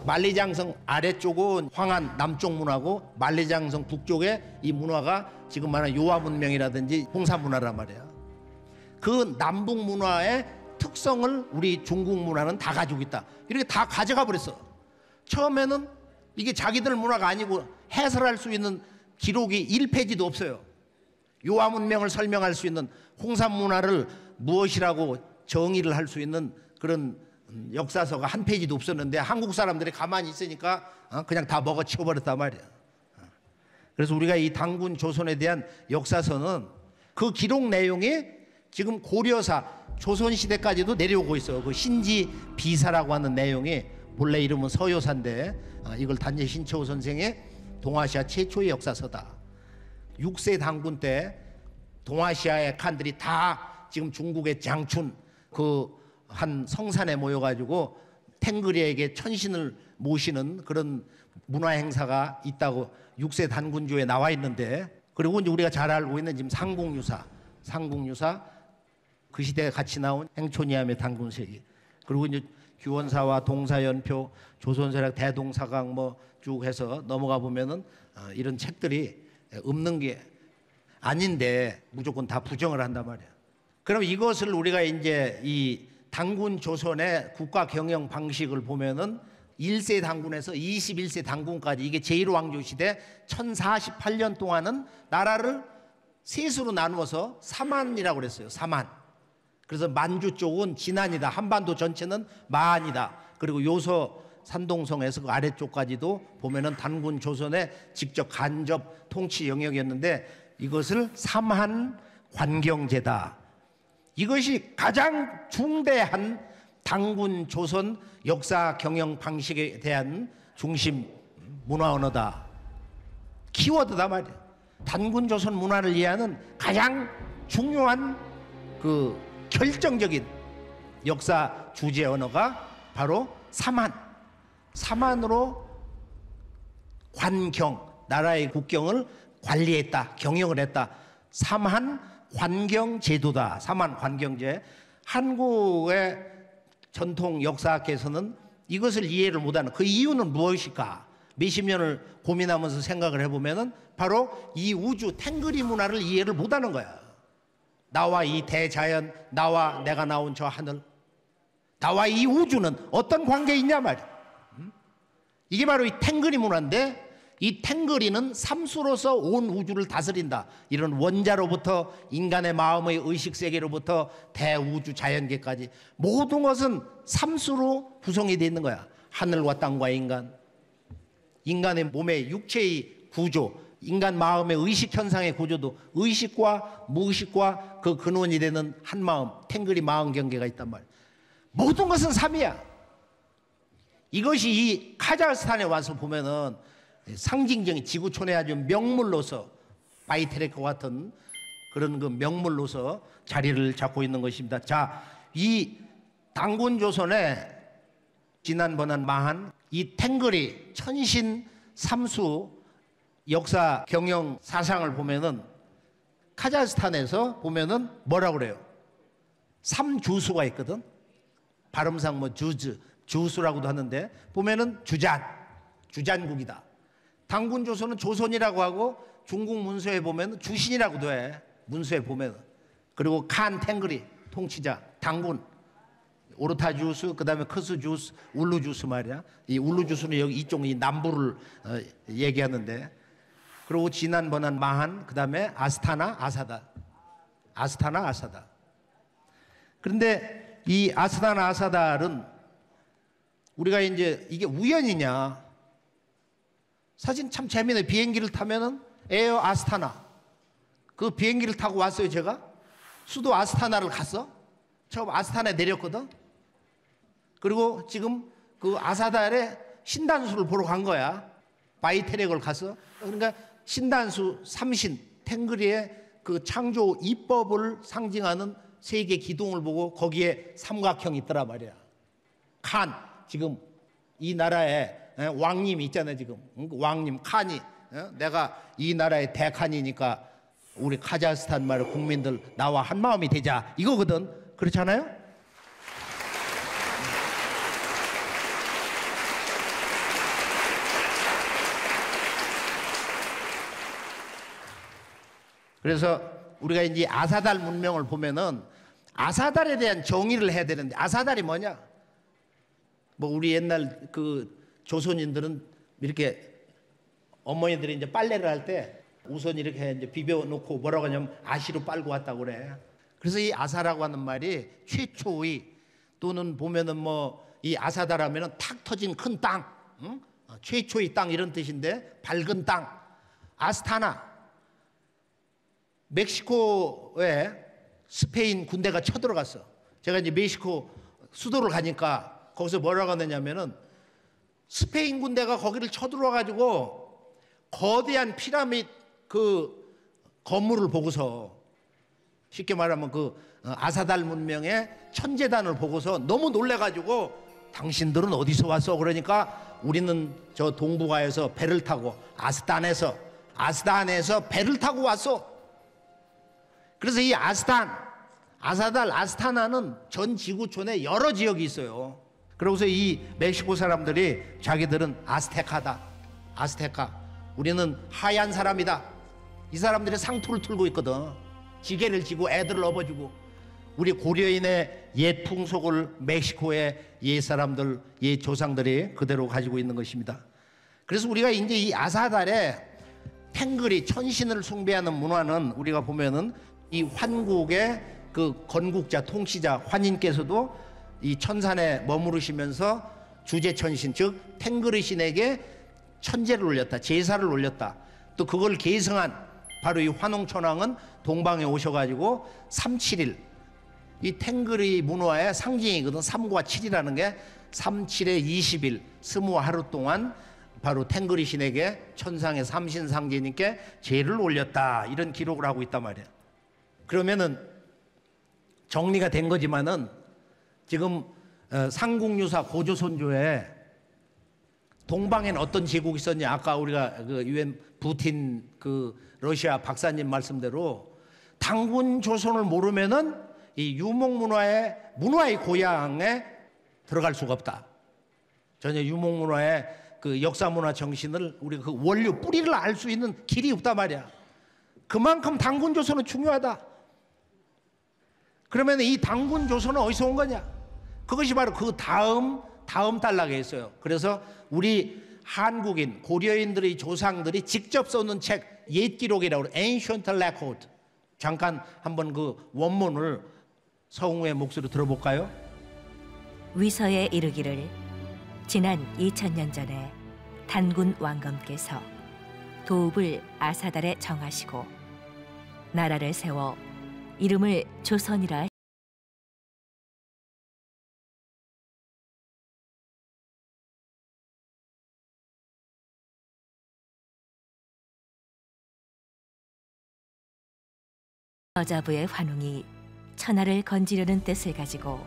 만리장성 아래쪽은 황한 남쪽 문화고 만리장성 북쪽에 이 문화가 지금 말하는 요하 문명이라든지 홍사 문화란 말이야. 그 남북 문화의 특성을 우리 중국 문화는 다 가지고 있다. 이렇게 다 가져가 버렸어. 처음에는 이게 자기들 문화가 아니고 해설할 수 있는 기록이 1페이지도 없어요. 요하 문명을 설명할 수 있는 홍산 문화를 무엇이라고 정의를 할 수 있는 그런 역사서가 한 페이지도 없었는데 한국 사람들이 가만히 있으니까 어, 그냥 다 먹어 치워버렸단 말이야. 어. 그래서 우리가 이 당군 조선에 대한 역사서는 그 기록 내용이 지금 고려사 조선 시대까지도 내려오고 있어요. 그 신지 비사라고 하는 내용이 본래 이름은 서요사인데 어, 이걸 단지 신채호 선생의 동아시아 최초의 역사서다. 6세 당군 때 동아시아의 칸들이 다 지금 중국의 장춘 그 한 성산에 모여가지고 탱그리에게 천신을 모시는 그런 문화 행사가 있다고 6세 단군조에 나와 있는데 그리고 이제 우리가 잘 알고 있는 지금 상공유사, 상공유사 그 시대에 같이 나온 행촌이암의 단군세기 그리고 이제 규원사와 동사연표, 조선세력 대동사강 뭐 쭉 해서 넘어가 보면은 어, 이런 책들이 없는 게 아닌데 무조건 다 부정을 한단 말이야. 그럼 이것을 우리가 이제 이 당군 조선의 국가 경영 방식을 보면은 1세 당군에서 21세 당군까지 이게 제1왕조 시대 1048년 동안은 나라를 셋으로 나누어서 사만이라고 그랬어요. 사만. 그래서 만주 쪽은 진안이다. 한반도 전체는 마안이다. 그리고 요서 산동성에서 그 아래쪽까지도 보면은 단군 조선의 직접 간접 통치 영역이었는데 이것을 삼한 관경제다. 이것이 가장 중대한 당군 조선 역사 경영 방식에 대한 중심 문화 언어다. 키워드다 말이야. 단군 조선 문화를 이해하는 가장 중요한 그 결정적인 역사 주제 언어가 바로 사만. 사만으로 관경, 나라의 국경을 관리했다, 경영을 했다. 삼한 관경 제도다. 삼한 관경제. 한국의 전통 역사학에서는 이것을 이해를 못하는 그 이유는 무엇일까? 몇십 년을 고민하면서 생각을 해보면은 바로 이 우주 탱그리 문화를 이해를 못하는 거야. 나와 이 대자연, 나와 내가 나온 저 하늘, 나와 이 우주는 어떤 관계 있냐 말이야. 음? 이게 바로 이 탱그리 문화인데 이 탱거리는 삼수로서 온 우주를 다스린다. 이런 원자로부터 인간의 마음의 의식 세계로부터 대우주 자연계까지 모든 것은 삼수로 구성이 되어 있는 거야. 하늘과 땅과 인간. 인간의 몸의 육체의 구조, 인간 마음의 의식 현상의 구조도 의식과 무의식과 그 근원이 되는 한 마음, 탱글이 마음 경계가 있단 말이야. 모든 것은 삼이야. 이것이 이 카자흐스탄에 와서 보면은 상징적인 지구촌의 아주 명물로서 바이테레크 같은 그런 그 명물로서 자리를 잡고 있는 것입니다. 자, 이 당군 조선에 지난번한 마한 이 탱글이 천신 삼수 역사 경영 사상을 보면은 카자흐스탄에서 보면은 뭐라 그래요? 삼주수가 있거든. 발음상 뭐 주즈, 주수라고도 하는데 보면은 주잔, 주잔국이다. 당군 조선은 조선이라고 하고 중국 문서에 보면 주신이라고도 해. 문서에 보면. 그리고 칸 탱그리 통치자 당군 오르타 주스 그다음에 크스 주스 울루 주스 말이야. 이 울루 주스는 여기 이쪽 이 남부를 어, 얘기하는데 그리고 지난번은 마한 그 다음에 아스타나 아사다. 아스타나 아사다. 그런데 이 아스타나 아사달은 우리가 이제 이게 우연이냐 사진 참 재미있네. 비행기를 타면은 에어 아스타나. 그 비행기를 타고 왔어요, 제가. 수도 아스타나를 갔어. 처음 아스타나에 내렸거든. 그리고 지금 그 아사달에 신단수를 보러 간 거야. 바이테렉을 가서. 그러니까 신단수 삼신 탱그리의 그 창조 이법을 상징하는 세계 기둥을 보고 거기에 삼각형이 있더라 말이야. 칸 지금 이 나라에 예, 왕님 있잖아요 지금. 그 왕님 칸이. 예, 내가 이 나라의 대칸이니까 우리 카자흐스탄 말 국민들 나와 한 마음이 되자. 이거거든. 그렇잖아요? 그래서 우리가 이제 아사달 문명을 보면은 아사달에 대한 정의를 해야 되는데 아사달이 뭐냐? 뭐 우리 옛날 그 조선인들은 이렇게 어머니들이 이제 빨래를 할 때 우선 이렇게 이제 비벼 놓고 뭐라고 하냐면 아시로 빨고 왔다고 그래. 그래서 이 아사라고 하는 말이 최초의 또는 보면은 뭐 이 아사다라면은 탁 터진 큰 땅, 응? 어, 최초의 땅 이런 뜻인데 밝은 땅, 아스타나. 멕시코에 스페인 군대가 쳐들어갔어. 제가 이제 멕시코 수도를 가니까 거기서 뭐라고 하느냐면은 스페인 군대가 거기를 쳐들어와 가지고 거대한 피라밋 그 건물을 보고서 쉽게 말하면 그 어, 아사달 문명의 천재단을 보고서 너무 놀래 가지고 당신들은 어디서 왔어? 그러니까 우리는 저 동북아에서 배를 타고 아스탄에서 아스탄에서 배를 타고 왔어. 그래서 이 아스탄, 아사달, 아스타나는 전 지구촌에 여러 지역이 있어요. 그러고서 이 멕시코 사람들이 자기들은 아스테카다. 아스테카. 우리는 하얀 사람이다. 이 사람들이 상투를 틀고 있거든. 지게를 지고 애들을 업어주고 우리 고려인의 옛 풍속을 멕시코의 옛 사람들, 옛 조상들이 그대로 가지고 있는 것입니다. 그래서 우리가 이제 이 아사달에 탱글이 천신을 숭배하는 문화는 우리가 보면은 이 환국의 그 건국자, 통치자, 환인께서도 이 천산에 머무르시면서 주제천신 즉 탱그리 신에게 천재를 올렸다 제사를 올렸다. 또 그걸 계승한 바로 이 환웅천왕은 동방에 오셔가지고 3, 7일 이 탱그리 문화의 상징이거든. 3과 7이라는 게 3, 7에 20일 스무 하루 동안 바로 탱그리 신에게 천상의 삼신 상제님께 제를 올렸다. 이런 기록을 하고 있단 말이에요 그러면은 정리가 된 거지만은 지금 어, 상국유사 고조선조에 동방엔 어떤 제국이 있었냐 아까 우리가 그 유엔 부틴 그 러시아 박사님 말씀대로 당군 조선을 모르면은 이 유목 문화의 문화의 고향에 들어갈 수가 없다. 전혀 유목 문화의 그 역사 문화 정신을 우리가 그 원료 뿌리를 알 수 있는 길이 없단 말이야. 그만큼 당군 조선은 중요하다. 그러면 이 당군 조선은 어디서 온 거냐? 그것이 바로 그 다음 다음 단락에 있어요. 그래서 우리 한국인 고려인들의 조상들이 직접 써놓은 책 옛 기록이라고 그래. Ancient Record. 잠깐 한번 그 원문을 성우의 목소리로 들어볼까요? 위서에 이르기를 지난 2000년 전에 단군 왕검께서 도읍을 아사달에 정하시고 나라를 세워 이름을 조선이라 여자부의 환웅이 천하를 건지려는 뜻을 가지고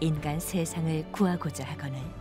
인간 세상을 구하고자 하거늘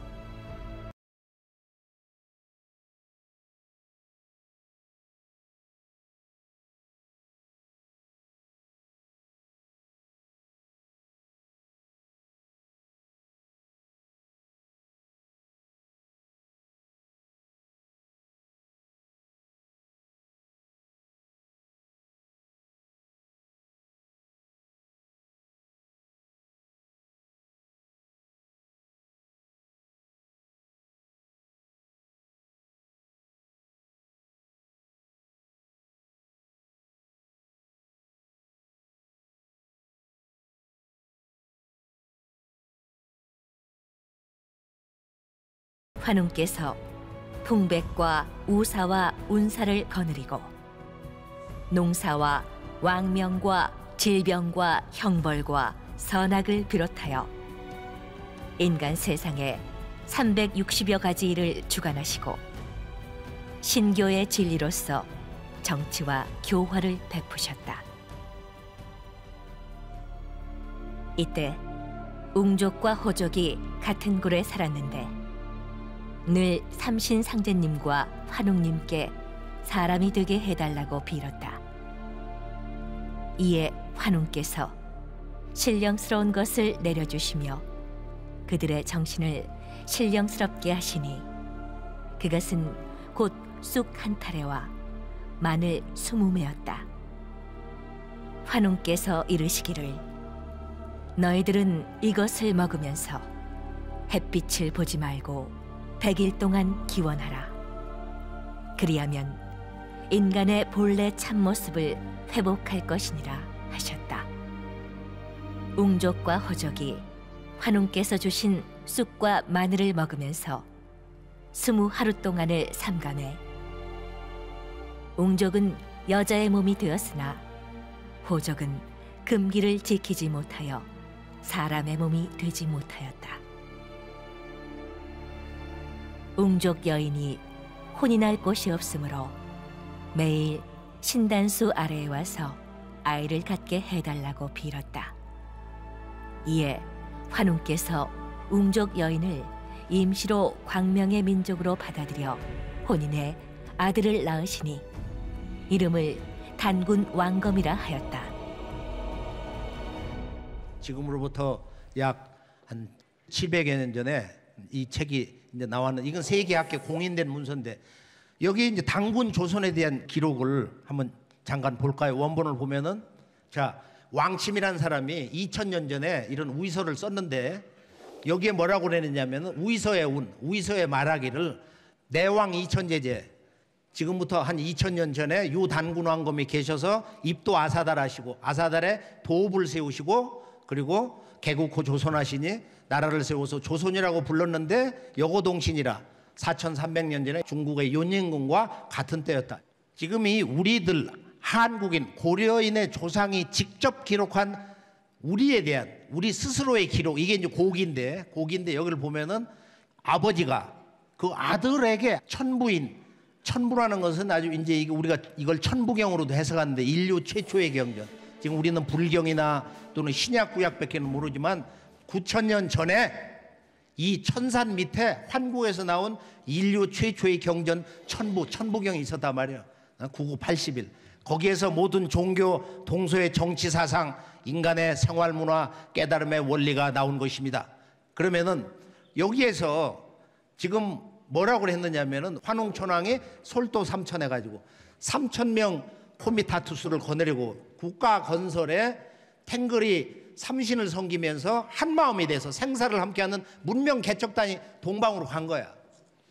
환웅께서 풍백과 우사와 운사를 거느리고 농사와 왕명과 질병과 형벌과 선악을 비롯하여 인간 세상에 360여 가지 일을 주관하시고 신교의 진리로서 정치와 교화를 베푸셨다. 이때 웅족과 호족이 같은 굴에 살았는데 늘 삼신 상제님과 환웅님께 사람이 되게 해달라고 빌었다. 이에 환웅께서 신령스러운 것을 내려주시며 그들의 정신을 신령스럽게 하시니 그것은 곧 쑥 한 타래와 마늘 스무 매였다. 환웅께서 이르시기를 너희들은 이것을 먹으면서 햇빛을 보지 말고 백일 동안 기원하라. 그리하면 인간의 본래 참모습을 회복할 것이니라 하셨다. 웅족과 호족이 환웅께서 주신 쑥과 마늘을 먹으면서 스무 하루 동안을 삼가매 웅족은 여자의 몸이 되었으나 호족은 금기를 지키지 못하여 사람의 몸이 되지 못하였다. 웅족 여인이 혼이 날 곳이 없으므로 매일 신단수 아래에 와서 아이를 갖게 해달라고 빌었다. 이에 환웅께서 웅족 여인을 임시로 광명의 민족으로 받아들여 혼인해 아들을 낳으시니 이름을 단군 왕검이라 하였다. 지금으로부터 약 한 700여 년 전에 이 책이 이제 나왔는 이건 세계학계 공인된 문서인데 여기 이제 당군 조선에 대한 기록을 한번 잠깐 볼까요? 원본을 보면은 자 왕침이라는 사람이 2000년 전에 이런 우의서를 썼는데 여기에 뭐라고 그랬느냐면은 우의서에 운 우의서에 말하기를 내왕 이천제제 지금부터 한 2000년 전에 유 단군 왕검이 계셔서 입도 아사달 하시고 아사달에 도읍을 세우시고 그리고 개국호 조선하시니 나라를 세워서 조선이라고 불렀는데 여고동신이라 4300년 전에 중국의 윤인군과 같은 때였다. 지금 이 우리들 한국인 고려인의 조상이 직접 기록한 우리에 대한 우리 스스로의 기록 이게 이제 고기인데 고기인데 여기를 보면은 아버지가 그 아들에게 천부인 천부라는 것은 아주 이제 이게 우리가 이걸 천부경으로도 해석하는데 인류 최초의 경전 지금 우리는 불경이나 또는 신약 구약밖에는 모르지만 9천년 전에 이 천산 밑에 환구에서 나온 인류 최초의 경전 천부 천부경이 있었단 말이에요. 9980일 거기에서 모든 종교 동서의 정치 사상 인간의 생활 문화 깨달음의 원리가 나온 것입니다. 그러면은 여기에서 지금 뭐라고 했느냐면은 환웅천왕이 솔도 삼천 해가지고 삼천 명 코미타투스를 거느리고 국가 건설에 탱글이 삼신을 섬기면서 한 마음이 돼서 생사를 함께하는 문명 개척단이 동방으로 간 거야.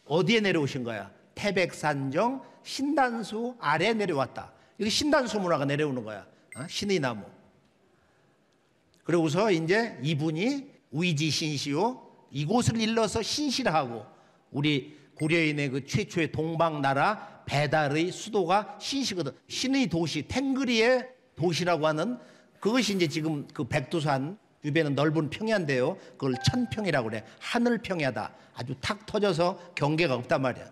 어디에 내려오신 거야? 태백산정 신단수 아래 내려왔다. 이거 신단수 문화가 내려오는 거야. 어? 신의 나무. 그러고서 이제 이분이 위지 신시요 이곳을 일러서 신실하고 우리 고려인의 그 최초의 동방 나라 배달의 수도가 신시거든. 신의 도시 탱그리의 도시라고 하는 그것이 이제 지금 그 백두산 주변은 넓은 평야인데요. 그걸 천평이라고 그래. 하늘 평야다. 아주 탁 터져서 경계가 없단 말이야.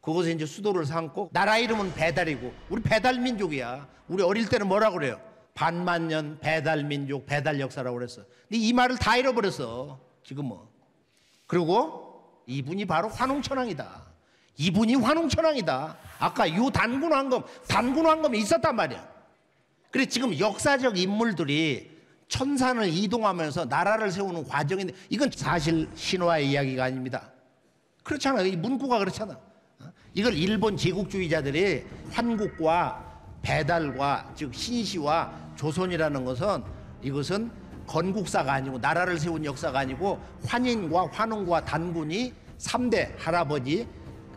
그곳에 이제 수도를 삼고 나라 이름은 배달이고 우리 배달 민족이야. 우리 어릴 때는 뭐라고 그래요? 반만년 배달 민족, 배달 역사라고 그랬어. 근데 이 말을 다 잃어버렸어. 지금 뭐. 그리고 이분이 바로 환웅천왕이다. 이분이 환웅천왕이다. 아까 요 단군 황금, 단군 황금이 있었단 말이야. 그래 지금 역사적 인물들이 천산을 이동하면서 나라를 세우는 과정인데 이건 사실 신화의 이야기가 아닙니다. 그렇잖아. 이 문구가 그렇잖아. 어? 이걸 일본 제국주의자들이 환국과 배달과 즉 신시와 조선이라는 것은 이것은 건국사가 아니고 나라를 세운 역사가 아니고 환인과 환웅과 단군이 3대 할아버지,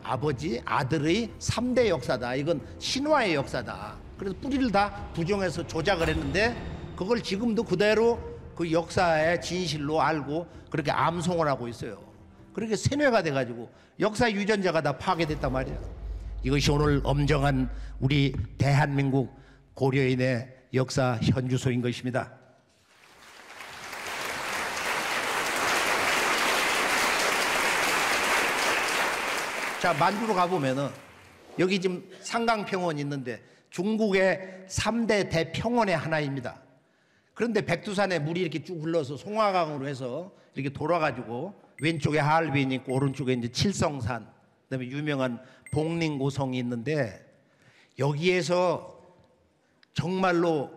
아버지, 아들의 3대 역사다. 이건 신화의 역사다. 그래서 뿌리를 다 부정해서 조작을 했는데 그걸 지금도 그대로 그 역사의 진실로 알고 그렇게 암송을 하고 있어요. 그렇게 세뇌가 돼가지고 역사 유전자가 다 파괴됐단 말이야. 이것이 오늘 엄정한 우리 대한민국 고려인의 역사 현주소인 것입니다. 자 만주로 가보면은 여기 지금 상강평원 있는데 중국의 3대 대평원의 하나입니다. 그런데 백두산에 물이 이렇게 쭉 흘러서 송화강으로 해서 이렇게 돌아가지고 왼쪽에 하얼빈이 있고 오른쪽에 이제 칠성산 그다음에 유명한 복링고성이 있는데 여기에서 정말로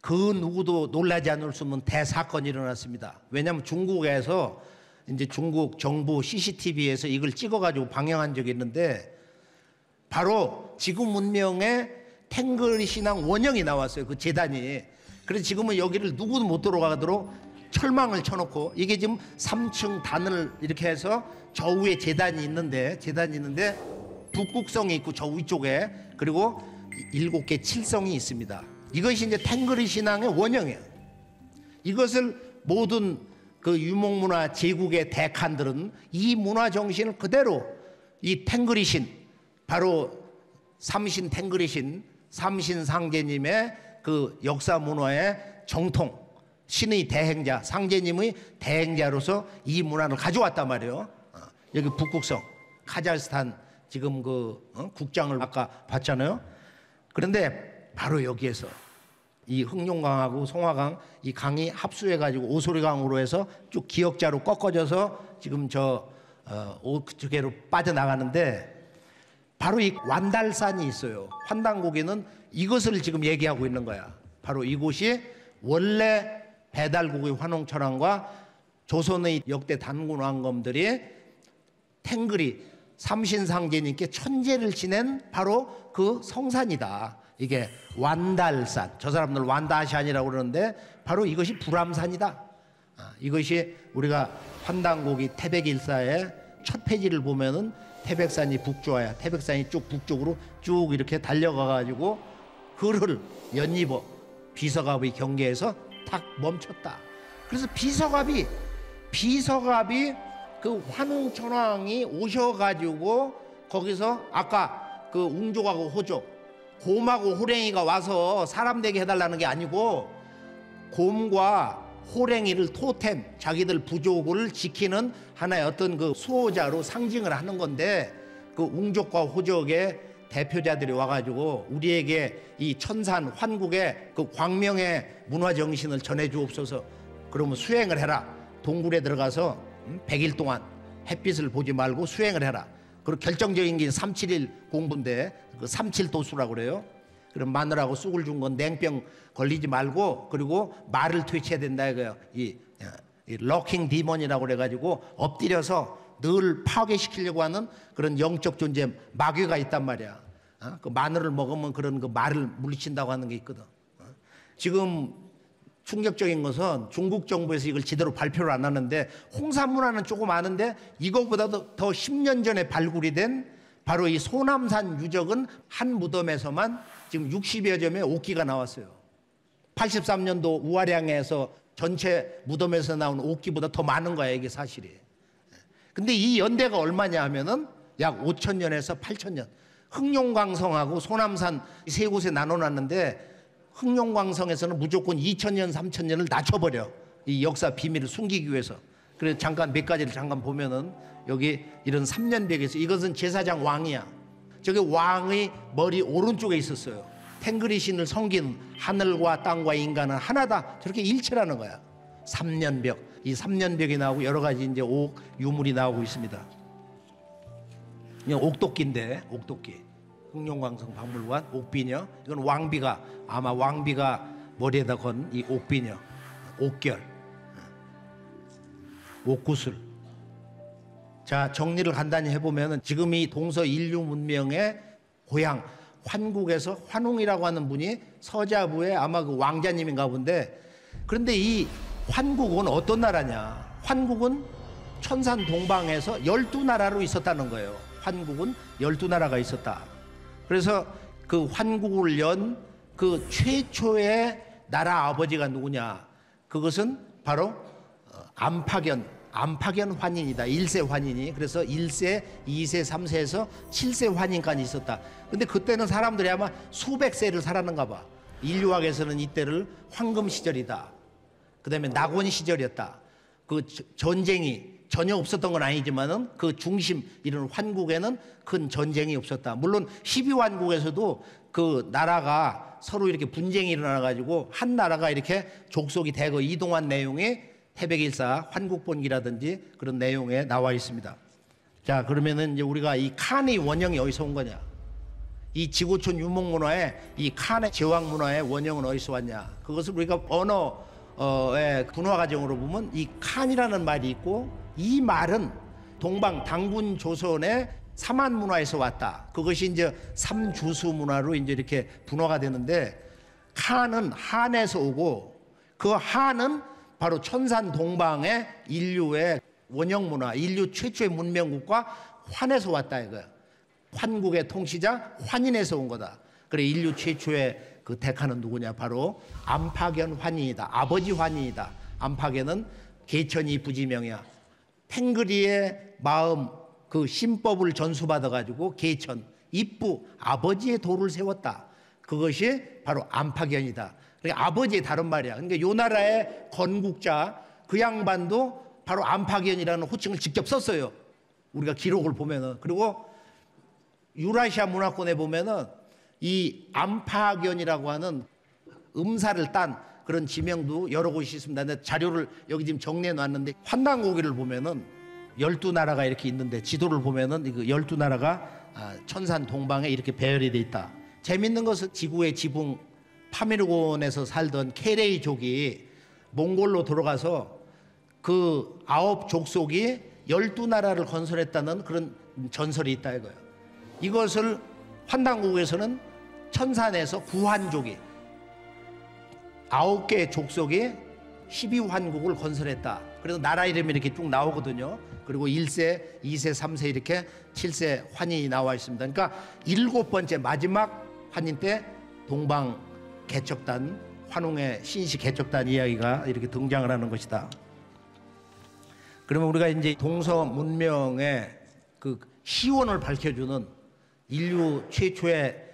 그 누구도 놀라지 않을 수 없는 대사건이 일어났습니다. 왜냐하면 중국에서 이제 중국 정부 CCTV에서 이걸 찍어가지고 방영한 적이 있는데 바로 지금 문명의 탱글 신앙 원형이 나왔어요. 그 재단이. 그래서 지금은 여기를 누구도 못 들어가도록 철망을 쳐놓고 이게 지금 3층 단을 이렇게 해서 저 위에 재단이 있는데 재단이 있는데 북극성이 있고 저 위쪽에 그리고 일곱 개 칠성이 있습니다. 이것이 이제 탱그리 신앙의 원형이에요. 이것을 모든 그 유목문화 제국의 대칸들은 이 문화 정신을 그대로 이 탱그리 신 바로 삼신 탱그리신 삼신 상제님의 그 역사 문화의 정통 신의 대행자 상제님의 대행자로서 이 문화를 가져왔단 말이에요. 어, 여기 북극성 카자흐스탄 지금 그 어? 국장을 아까 봤잖아요. 그런데 바로 여기에서 이 흑룡강하고 송화강 이 강이 합수해 가지고 오소리강으로 해서 쭉 기역자로 꺾어져서 지금 저 어, 오쪽으로 빠져나가는데 바로 이 완달산이 있어요. 환단고개는 이것을 지금 얘기하고 있는 거야. 바로 이곳이 원래 배달국의 환웅철왕과 조선의 역대 단군 왕검들이 탱글이 삼신상제님께 천재를 지낸 바로 그 성산이다. 이게 완달산. 저 사람들 완다시안이라고 그러는데 바로 이것이 불암산이다. 아, 이것이 우리가 환단곡이 태백일사의 첫 페이지를 보면은 태백산이 북조와야 태백산이 쭉 북쪽으로 쭉 이렇게 달려가 가지고 그를 연입어 비서갑의 경계에서 탁 멈췄다. 그래서 비서갑이 비서갑이 그 환웅천왕이 오셔가지고 거기서 아까 그 웅족하고 호족 곰하고 호랭이가 와서 사람 되게 해달라는 게 아니고 곰과 호랭이를 토템 자기들 부족을 지키는 하나의 어떤 그 수호자로 상징을 하는 건데 그 웅족과 호족의 대표자들이 와가지고 우리에게 이 천산 환국의 그 광명의 문화 정신을 전해 주옵소서. 그러면 수행을 해라. 동굴에 들어가서 100일 음, 동안 햇빛을 보지 말고 수행을 해라. 그리고 결정적인 게 37일 공부인데 그 37도수라고 그래요. 그럼 마늘하고 쑥을 준 건 냉병 걸리지 말고 그리고 말을 퇴치해야 된다 이거예요. 이, 이 럭킹 디먼이라고 그래가지고 엎드려서 늘 파괴시키려고 하는 그런 영적 존재 마귀가 있단 말이야. 어? 그 마늘을 먹으면 그런 그 말을 물리친다고 하는 게 있거든. 어? 지금 충격적인 것은 중국 정부에서 이걸 제대로 발표를 안 하는데 홍산 문화는 조금 아는데 이거보다도 더 10년 전에 발굴이 된 바로 이 소남산 유적은 한 무덤에서만 지금 60여 점의 옥기가 나왔어요. 83년도 우아량에서 전체 무덤에서 나온 옥기보다 더 많은 거야 이게 사실이. 근데 이 연대가 얼마냐 하면은 약 5천 년에서 8천 년. 흑룡광성하고 소남산 세 곳에 나눠 놨는데 흑룡광성에서는 무조건 2천년, 3천년을 낮춰버려. 이 역사 비밀을 숨기기 위해서. 그래서 잠깐 몇 가지를 잠깐 보면은 여기 이런 3년 벽에서 이것은 제사장 왕이야. 저게 왕의 머리 오른쪽에 있었어요. 탱그리 신을 섬긴 하늘과 땅과 인간은 하나다. 저렇게 일체라는 거야. 3년벽. 이 3년벽이 나오고 여러 가지 이제 옥 유물이 나오고 있습니다. 이건 옥도끼인데 옥도끼. 흑룡광성 박물관 옥비녀. 이건 왕비가 아마 왕비가 머리에다 건 이 옥비녀. 옥결. 옥구슬. 자 정리를 간단히 해보면은 지금 이 동서 인류 문명의 고향 환국에서 환웅이라고 하는 분이 서자부의 아마 그 왕자님인가 본데 그런데 이 환국은 어떤 나라냐? 환국은 천산 동방에서 열두 나라로 있었다는 거예요. 환국은 열두 나라가 있었다. 그래서 그 환국을 연 그 최초의 나라 아버지가 누구냐? 그것은 바로 어, 암파견, 암파견 환인이다. 1세 환인이. 그래서 1세, 2세, 3세에서 7세 환인까지 있었다. 근데 그때는 사람들이 아마 수백 세를 살았는가 봐. 인류학에서는 이때를 황금 시절이다. 그 다음에 낙원 시절이었다. 그 전쟁이 전혀 없었던 건 아니지만은 그 중심 이런 환국에는 큰 전쟁이 없었다. 물론 12환국에서도 그 나라가 서로 이렇게 분쟁이 일어나 가지고 한 나라가 이렇게 족속이 되고 이동한 내용이 태백일사 환국본기라든지 그런 내용에 나와 있습니다. 자, 그러면은 이제 우리가 이 칸의 원형이 어디서 온 거냐? 이 지구촌 유목 문화에 이 칸의 제왕 문화의 원형은 어디서 왔냐? 그것을 우리가 언어의 분화 과정으로 보면 이 칸이라는 말이 있고 이 말은 동방 당군 조선의 삼한 문화에서 왔다. 그것이 이제 삼주수 문화로 이제 이렇게 분화가 되는데 칸은 한에서 오고 그 한은 바로 천산 동방의 인류의 원형 문화, 인류 최초의 문명국과 환에서 왔다 이거야. 환국의 통치자 환인에서 온 거다. 그래 인류 최초의 그 대가는 누구냐? 바로 암파견 환인이다. 아버지 환인이다. 암파견은 개천이 부지명이야. 탱그리의 마음 그 신법을 전수받아 가지고 개천 입부 아버지의 도를 세웠다. 그것이 바로 암파견이다. 아버지의 다른 말이야. 그러니까 요 나라의 건국자 그 양반도 바로 암파견이라는 호칭을 직접 썼어요. 우리가 기록을 보면은 그리고 유라시아 문화권에 보면은 이 암파견이라고 하는 음사를 딴 그런 지명도 여러 곳이 있습니다. 근데 자료를 여기 지금 정리해 놨는데 환단고기를 보면은 열두 나라가 이렇게 있는데 지도를 보면은 그 열두 나라가 아, 천산 동방에 이렇게 배열이 돼 있다. 재밌는 것은 지구의 지붕 파미르곤에서 살던 케레이족이 몽골로 들어가서 그 아홉 족속이 열두 나라를 건설했다는 그런 전설이 있다 이거예요. 이것을 환단국에서는 천산에서 구한족이 아홉 개의 족속이 12환국을 건설했다. 그래서 나라 이름이 이렇게 쭉 나오거든요. 그리고 1세, 2세, 3세 이렇게 7세 환인이 나와 있습니다. 그러니까 일곱 번째 마지막 환인 때 동방 개척단 환웅의 신시 개척단 이야기가 이렇게 등장을 하는 것이다. 그러면 우리가 이제 동서 문명의 그 시원을 밝혀주는 인류 최초의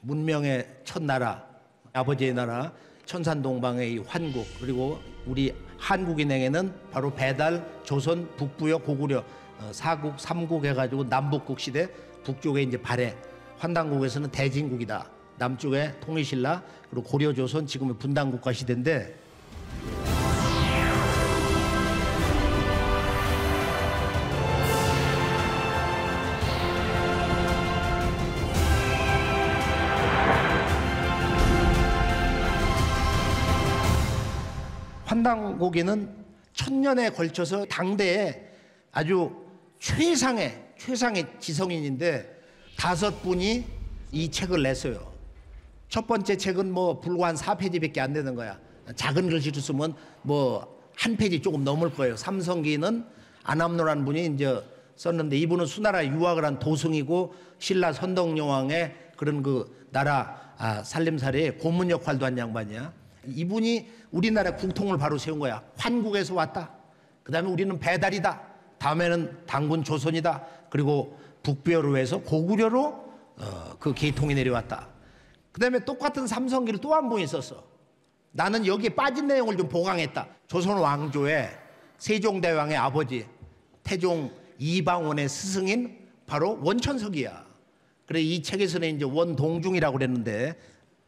문명의 첫 나라, 아버지의 나라, 천산동방의 이 환국, 그리고 우리 한국인에게는 바로 배달, 조선, 북부여, 고구려, 어, 사국, 삼국 해가지고 남북국 시대, 북쪽에 이제 발해, 환단국에서는 대진국이다. 남쪽에 통일신라, 그리고 고려조선, 지금의 분단국가 시대인데 환단고기는 천년에 걸쳐서 당대에 아주 최상의 최상의 지성인인데 다섯 분이 이 책을 냈어요. 첫 번째 책은 뭐 불과 한 4페이지밖에 안 되는 거야. 작은 글씨로 쓰면 뭐 한 페이지 조금 넘을 거예요. 삼성기는 안암노라는 분이 이제 썼는데 이분은 수나라 유학을 한 도승이고 신라 선덕여왕의 그런 그 나라 아, 살림살이에 고문 역할도 한 양반이야. 이분이 우리나라 국통을 바로 세운 거야. 환국에서 왔다. 그 다음에 우리는 배달이다. 다음에는 당군 조선이다. 그리고 북부여로 해서 고구려로 어, 그 계통이 내려왔다. 그 다음에 똑같은 삼성기를 또한 분이 썼어. 나는 여기에 빠진 내용을 좀 보강했다. 조선 왕조의 세종대왕의 아버지 태종 이방원의 스승인 바로 원천석이야. 그래 이 책에서는 이제 원동중이라고 그랬는데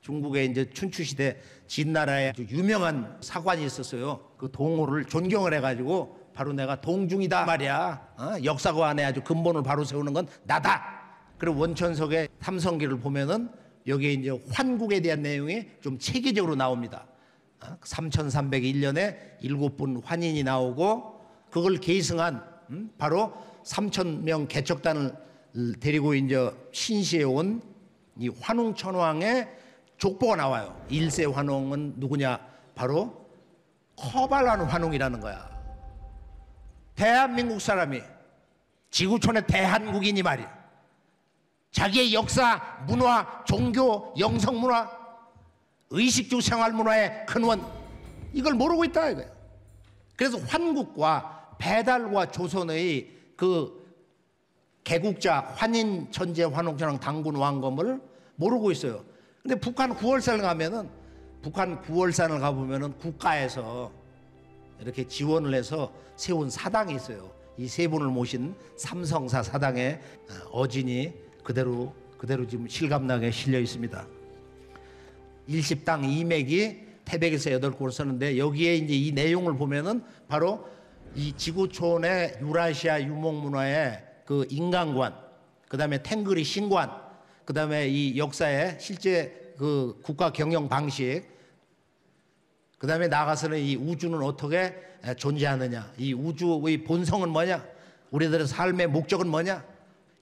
중국의 이제 춘추 시대 진나라에 아주 유명한 사관이 있었어요. 그 동호를 존경을 해가지고 바로 내가 동중이다 말이야. 어? 역사관에 아주 근본을 바로 세우는 건 나다. 그리고 원천석의 삼성기를 보면은 여기에 이제 환국에 대한 내용이 좀 체계적으로 나옵니다. 3301년에 일곱 분 환인이 나오고 그걸 계승한 음, 바로 3천 명 개척단을 데리고 이제 신시에 온 이 환웅천왕의 족보가 나와요. 일세 환웅은 누구냐? 바로 커발란 환웅이라는 거야. 대한민국 사람이 지구촌의 대한국인이 말이야. 자기의 역사, 문화, 종교, 영성 문화, 의식주 생활 문화의 근원 이걸 모르고 있다 이거예요. 그래서 환국과 배달과 조선의 그 개국자 환인 천재 환웅천왕 당군 왕검을 모르고 있어요. 근데 북한 9월산을 가면은 북한 9월산을 가보면은 국가에서 이렇게 지원을 해서 세운 사당이 있어요. 이 세 분을 모신 삼성사 사당의 어진이 그대로 그대로 지금 실감나게 실려 있습니다. 일십당 이맥이 태백에서 여덟 골을 썼는데 여기에 이제 이 내용을 보면은 바로 이 지구촌의 유라시아 유목 문화의 그 인간관, 그 다음에 탱그리 신관, 그 다음에 이 역사의 실제 그 국가 경영 방식, 그 다음에 나가서는 이 우주는 어떻게 존재하느냐, 이 우주의 본성은 뭐냐, 우리들의 삶의 목적은 뭐냐,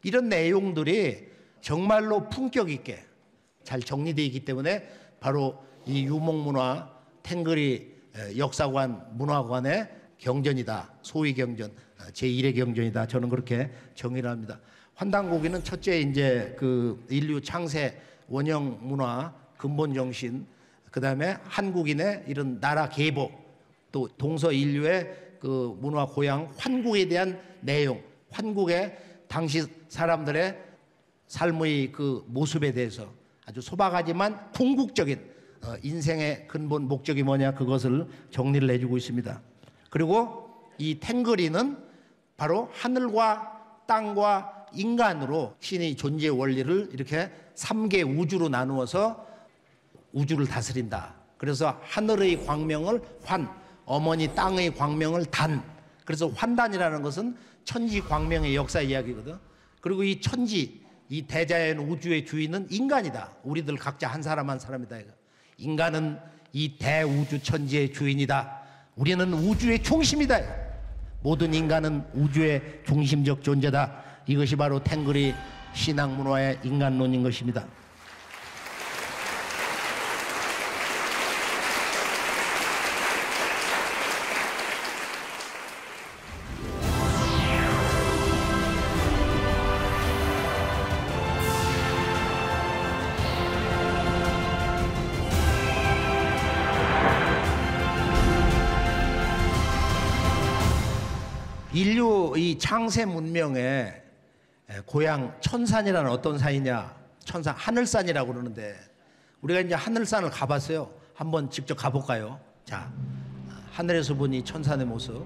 이런 내용들이 정말로 품격 있게 잘 정리되어 있기 때문에 바로 이 유목문화 탱거리 역사관 문화관의 경전이다. 소위 경전, 제1의 경전이다. 저는 그렇게 정의를 합니다. 환단고기는 첫째 이제 그 인류 창세 원형 문화 근본 정신 그다음에 한국인의 이런 나라 계보 또 동서 인류의 그 문화 고향 환국에 대한 내용 환국의 당시 사람들의 삶의 그 모습에 대해서 아주 소박하지만 궁극적인 어, 인생의 근본 목적이 뭐냐 그것을 정리를 해주고 있습니다. 그리고 이 탱거리는 바로 하늘과 땅과 인간으로 신의 존재 원리를 이렇게 3개 우주로 나누어서 우주를 다스린다. 그래서 하늘의 광명을 환, 어머니 땅의 광명을 단. 그래서 환단이라는 것은 천지 광명의 역사 이야기거든. 그리고 이 천지 이 대자연 우주의 주인은 인간이다. 우리들 각자 한 사람 한 사람이다. 인간은 이 대우주 천지의 주인이다. 우리는 우주의 중심이다. 모든 인간은 우주의 중심적 존재다. 이것이 바로 탱글이 신앙 문화의 인간론인 것입니다. 이 창세 문명의 고향 천산이라는 어떤 산이냐? 천산 하늘산이라고 그러는데 우리가 이제 하늘산을 가봤어요. 한번 직접 가볼까요? 자, 하늘에서 보니 천산의 모습.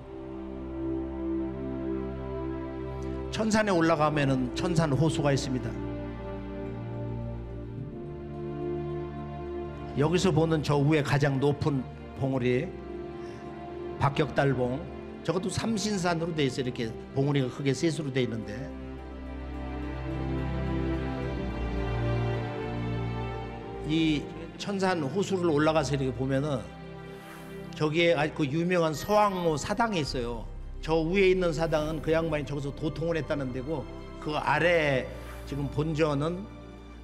천산에 올라가면은 천산 호수가 있습니다. 여기서 보는 저 위에 가장 높은 봉우리 박격달봉 저것도 삼신산으로 돼 있어 이렇게 봉우리가 크게 셋으로 돼 있는데 이 천산 호수를 올라가서 이렇게 보면은 저기에 아주 그 유명한 서왕모 사당이 있어요. 저 위에 있는 사당은 그 양반이 저기서 도통을 했다는 데고 그 아래 지금 본전은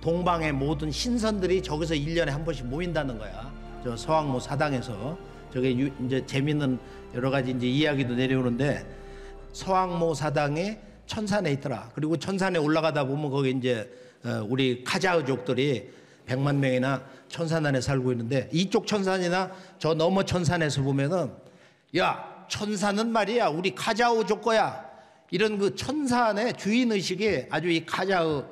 동방의 모든 신선들이 저기서 일년에한 번씩 모인다는 거야. 저 서왕모 사당에서 저게 유, 이제 재밌는 여러 가지 이제 이야기도 내려오는데 서왕모 사당에 천산에 있더라. 그리고 천산에 올라가다 보면 거기 이제 어, 우리 카자흐족들이 100만 명이나 천산 안에 살고 있는데 이쪽 천산이나 저 너머 천산에서 보면은 야 천산은 말이야 우리 카자흐족 거야 이런 그 천산의 주인 의식이 아주 이 카자흐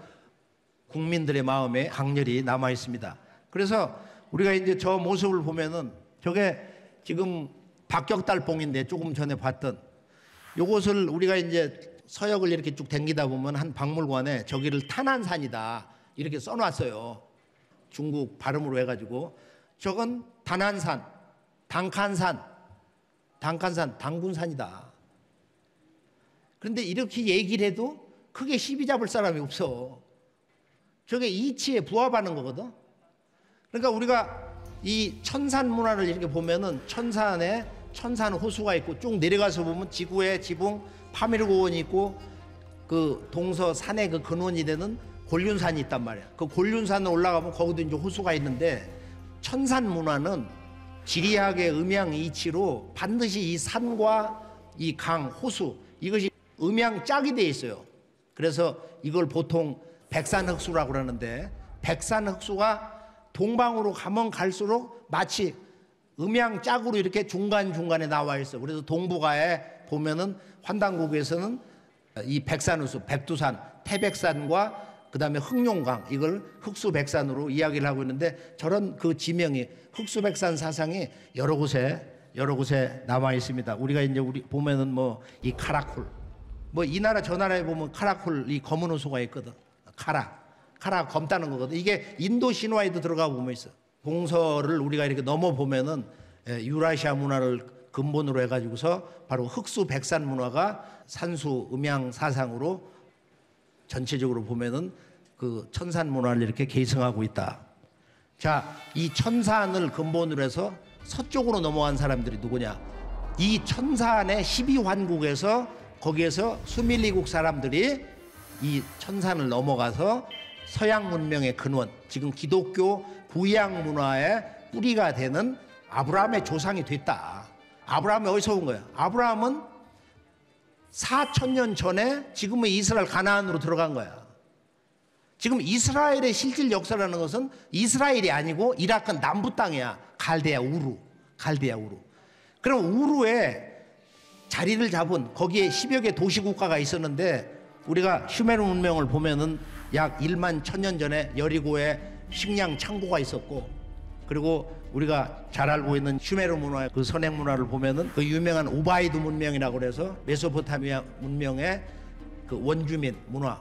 국민들의 마음에 강렬히 남아 있습니다. 그래서 우리가 이제 저 모습을 보면은 저게 지금 박격달봉인데 조금 전에 봤던 요것을 우리가 이제 서역을 이렇게 쭉 댕기다 보면 한 박물관에 저기를 탄한산이다 이렇게 써놨어요. 중국 발음으로 해가지고 저건 단한산, 당칸산, 당칸산, 당군산이다. 그런데 이렇게 얘기를 해도 크게 시비 잡을 사람이 없어. 저게 이치에 부합하는 거거든. 그러니까 우리가 이 천산 문화를 이렇게 보면은 천산에 천산 호수가 있고 쭉 내려가서 보면 지구의 지붕 파밀고원이 있고 그 동서 산의 그 근원이 되는 골륜산이 있단 말이야. 그 골륜산을 올라가면 거기도 이제 호수가 있는데 천산 문화는 지리학의 음양 이치로 반드시 이 산과 이 강, 호수 이것이 음양 짝이 돼 있어요. 그래서 이걸 보통 백산흑수라고 그러는데 백산흑수가 동방으로 가면 갈수록 마치 음양 짝으로 이렇게 중간중간에 나와 있어. 그래서 동북아에 보면은 환단국에서는 이 백산우수, 백두산, 태백산과 그 다음에 흑룡강 이걸 흑수백산으로 이야기를 하고 있는데 저런 그 지명이 흑수백산 사상이 여러 곳에 여러 곳에 남아 있습니다. 우리가 이제 우리 보면은 뭐 이 카라쿨 뭐이 나라 저 나라에 보면 카라쿨 이 검은 호수가 있거든. 카라 카라 검다는 거거든. 이게 인도 신화에도 들어가 보면 있어. 동서를 우리가 이렇게 넘어 보면은 예, 유라시아 문화를 근본으로 해가지고서 바로 흑수 백산 문화가 산수 음양 사상으로 전체적으로 보면은 그 천산 문화를 이렇게 계승하고 있다. 자, 이 천산을 근본으로 해서 서쪽으로 넘어간 사람들이 누구냐? 이 천산의 12환국에서 거기에서 수밀리국 사람들이 이 천산을 넘어가서 서양 문명의 근원, 지금 기독교 구약 문화의 뿌리가 되는 아브라함의 조상이 됐다. 아브라함이 어디서 온 거야? 아브라함은 4천 년 전에 지금의 이스라엘 가나안으로 들어간 거야. 지금 이스라엘의 실질 역사라는 것은 이스라엘이 아니고 이라크 남부 땅이야. 갈대아 우루. 갈대아 우루. 그럼 우루에 자리를 잡은 거기에 10여 개 도시 국가가 있었는데 우리가 슈메르 문명을 보면은 약 1만 천년 전에 여리고에 식량 창고가 있었고 그리고 우리가 잘 알고 있는 슈메르 문화의 그 선행 문화를 보면은 그 유명한 우바이드 문명이라고 그래서 메소포타미아 문명의 그 원주민 문화.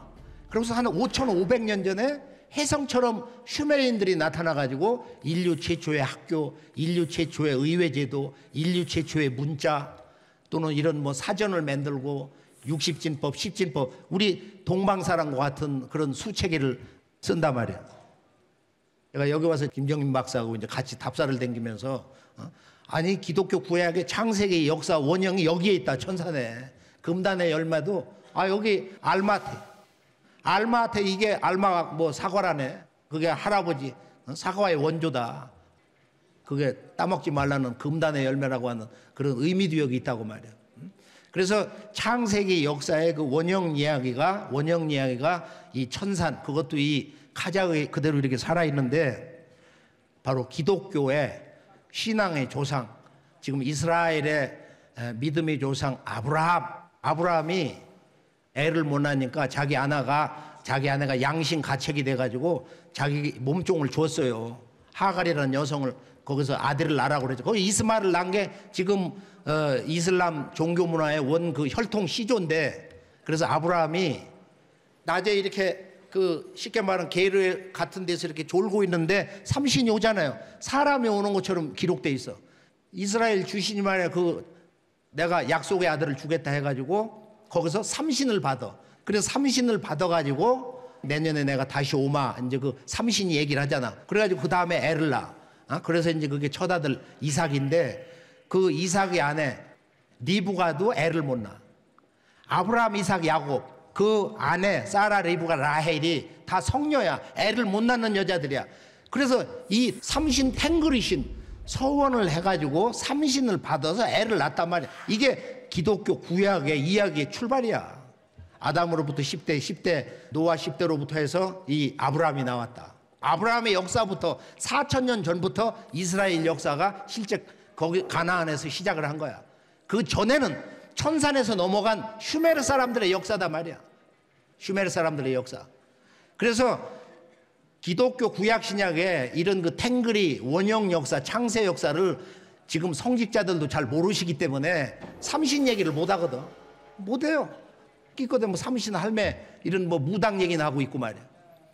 그래서 한 5,500년 전에 해성처럼 슈메르인들이 나타나 가지고 인류 최초의 학교, 인류 최초의 의회 제도, 인류 최초의 문자 또는 이런 뭐 사전을 만들고 육십진법, 십진법 우리 동방사람과 같은 그런 수체계를 쓴단 말이야. 내가 여기 와서 김정민 박사하고 이제 같이 답사를 댕기면서 어? 아니 기독교 구약의 창세기 역사 원형이 여기에 있다 천산에 금단의 열매도 아 여기 알마테 알마테 이게 알마 뭐 사과라네 그게 할아버지 어? 사과의 원조다 그게 따먹지 말라는 금단의 열매라고 하는 그런 의미도 여기 있다고 말이야 그래서 창세기 역사의 그 원형 이야기가 원형 이야기가 이 천산 그것도 이 카자흐에 그대로 이렇게 살아 있는데 바로 기독교의 신앙의 조상, 지금 이스라엘의 믿음의 조상 아브라함, 아브라함이 애를 못 낳으니까 자기 아내가 자기 아내가 양심 가책이 돼가지고 자기 몸종을 줬어요. 하갈이라는 여성을 거기서 아들을 낳으라고 그랬죠. 거기 이스마를 낳은 게 지금 어, 이슬람 종교 문화의 원 그 혈통 시조인데 그래서 아브라함이 낮에 이렇게 그 쉽게 말하면 게르 같은 데서 이렇게 졸고 있는데 삼신이 오잖아요. 사람이 오는 것처럼 기록돼 있어. 이스라엘 주신이 말이야 그 내가 약속의 아들을 주겠다 해가지고 거기서 삼신을 받아. 그래서 삼신을 받아가지고 내년에 내가 다시 오마 이제 그 삼신이 얘기를 하잖아. 그래가지고 그 다음에 애를 낳아. 어? 그래서 이제 그게 첫 아들 이삭인데 그 이삭의 아내 리브가도 애를 못 낳아. 아브라함, 이삭, 야곱 그 아내 사라 리브가 라헬이 다 성녀야. 애를 못 낳는 여자들이야. 그래서 이 삼신 탱그리신 서원을 해가지고 삼신을 받아서 애를 낳단 말이야. 이게 기독교 구약의 이야기의 출발이야. 아담으로부터 10대, 10대, 노아 10대로부터 해서 이 아브라함이 나왔다. 아브라함의 역사부터 4천년 전부터 이스라엘 역사가 실제 거기 가나안에서 시작을 한 거야. 그 전에는 천산에서 넘어간 슈메르 사람들의 역사다 말이야. 슈메르 사람들의 역사. 그래서 기독교 구약 신약에 이런 그 탱글이 원형 역사, 창세 역사를 지금 성직자들도 잘 모르시기 때문에 삼신 얘기를 못 하거든. 못 해요. 끼거든 뭐 삼신 할매 이런 뭐 무당 얘기나 하고 있고 말이야.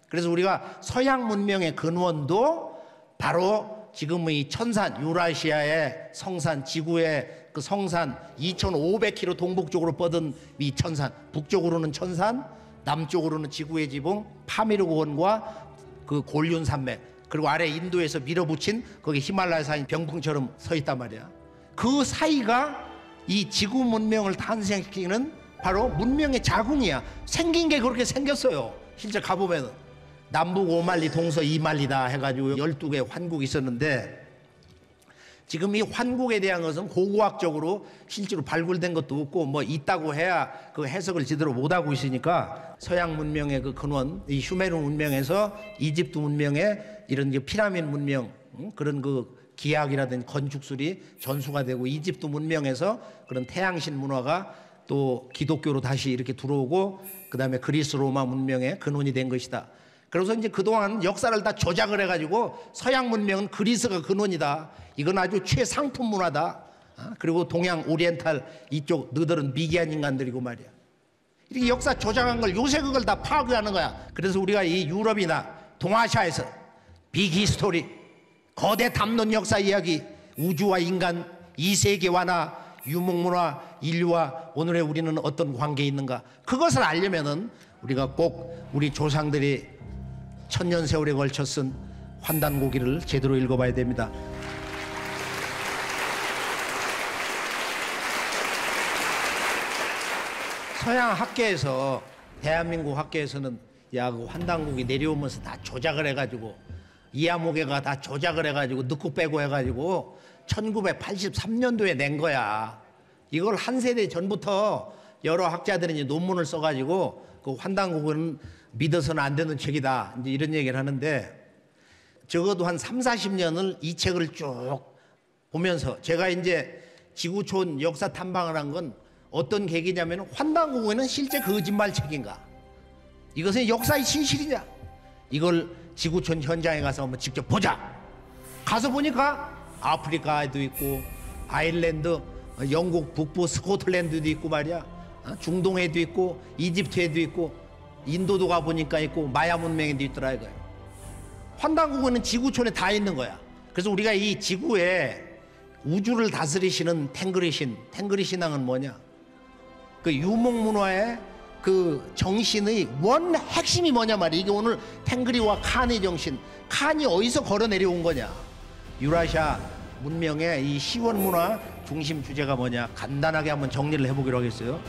그래서 우리가 서양 문명의 근원도 바로 지금 이 천산 유라시아의 성산 지구의 그 성산 2,500km 동북쪽으로 뻗은 이 천산 북쪽으로는 천산 남쪽으로는 지구의 지붕 파미르 원과 그 골륜 산맥 그리고 아래 인도에서 밀어붙인 거기 히말라야 산이 병풍처럼 서 있단 말이야. 그 사이가 이 지구 문명을 탄생시키는 바로 문명의 자궁이야. 생긴 게 그렇게 생겼어요. 실제 가보면은 남북 오만리 동서 이만리다 해가지고 12개 환국이 있었는데 지금 이 환국에 대한 것은 고고학적으로 실제로 발굴된 것도 없고 뭐 있다고 해야 그 해석을 제대로 못하고 있으니까 서양 문명의 그 근원 이 슈메르 문명에서 이집트 문명의 이런 피라민 문명 그런 그 기하학이라든지 건축술이 전수가 되고 이집트 문명에서 그런 태양신 문화가 또 기독교로 다시 이렇게 들어오고 그다음에 그리스 로마 문명의 근원이 된 것이다. 그래서 이제 그동안 역사를 다 조작을 해가지고 서양 문명은 그리스가 근원이다. 이건 아주 최상품 문화다. 아, 그리고 동양 오리엔탈 이쪽 너들은 미개한 인간들이고 말이야. 이렇게 역사 조작한 걸 요새 그걸 다 파괴하는 거야. 그래서 우리가 이 유럽이나 동아시아에서 비기스토리, 거대 담론 역사 이야기, 우주와 인간, 이세계화나 유목문화, 인류와 오늘의 우리는 어떤 관계에 있는가 그것을 알려면은 우리가 꼭 우리 조상들이 천년 세월에 걸쳐 쓴 환단고기를 제대로 읽어봐야 됩니다. 서양 학계에서 대한민국 학계에서는 야그 환단국이 내려오면서 다 조작을 해가지고 이하모개가 다 조작을 해가지고 넣고 빼고 해가지고 1983년도에 낸 거야. 이걸 한 세대 전부터 여러 학자들이 이제 논문을 써가지고 그 환단국은 믿어서는 안 되는 책이다. 이제 이런 얘기를 하는데 적어도 한 3, 40년을 이 책을 쭉 보면서 제가 이제 지구촌 역사 탐방을 한 건 어떤 계기냐면 환단국에는 실제 거짓말 책인가? 이것은 역사의 진실이냐? 이걸 지구촌 현장에 가서 한번 직접 보자. 가서 보니까 아프리카에도 있고 아일랜드, 영국 북부 스코틀랜드도 있고 말이야. 어? 중동에도 있고 이집트에도 있고 인도도 가보니까 있고 마야 문명에도 있더라 이거예요. 환단국에는 지구촌에 다 있는 거야. 그래서 우리가 이 지구에 우주를 다스리시는 탱그리신, 탱그리 신앙은 뭐냐? 그 유목 문화의 그 정신의 원 핵심이 뭐냐 말이야. 이게 오늘 탱그리와 칸의 정신. 칸이 어디서 걸어 내려온 거냐? 유라시아 문명의 이 시원 문화 중심 주제가 뭐냐? 간단하게 한번 정리를 해보기로 하겠어요.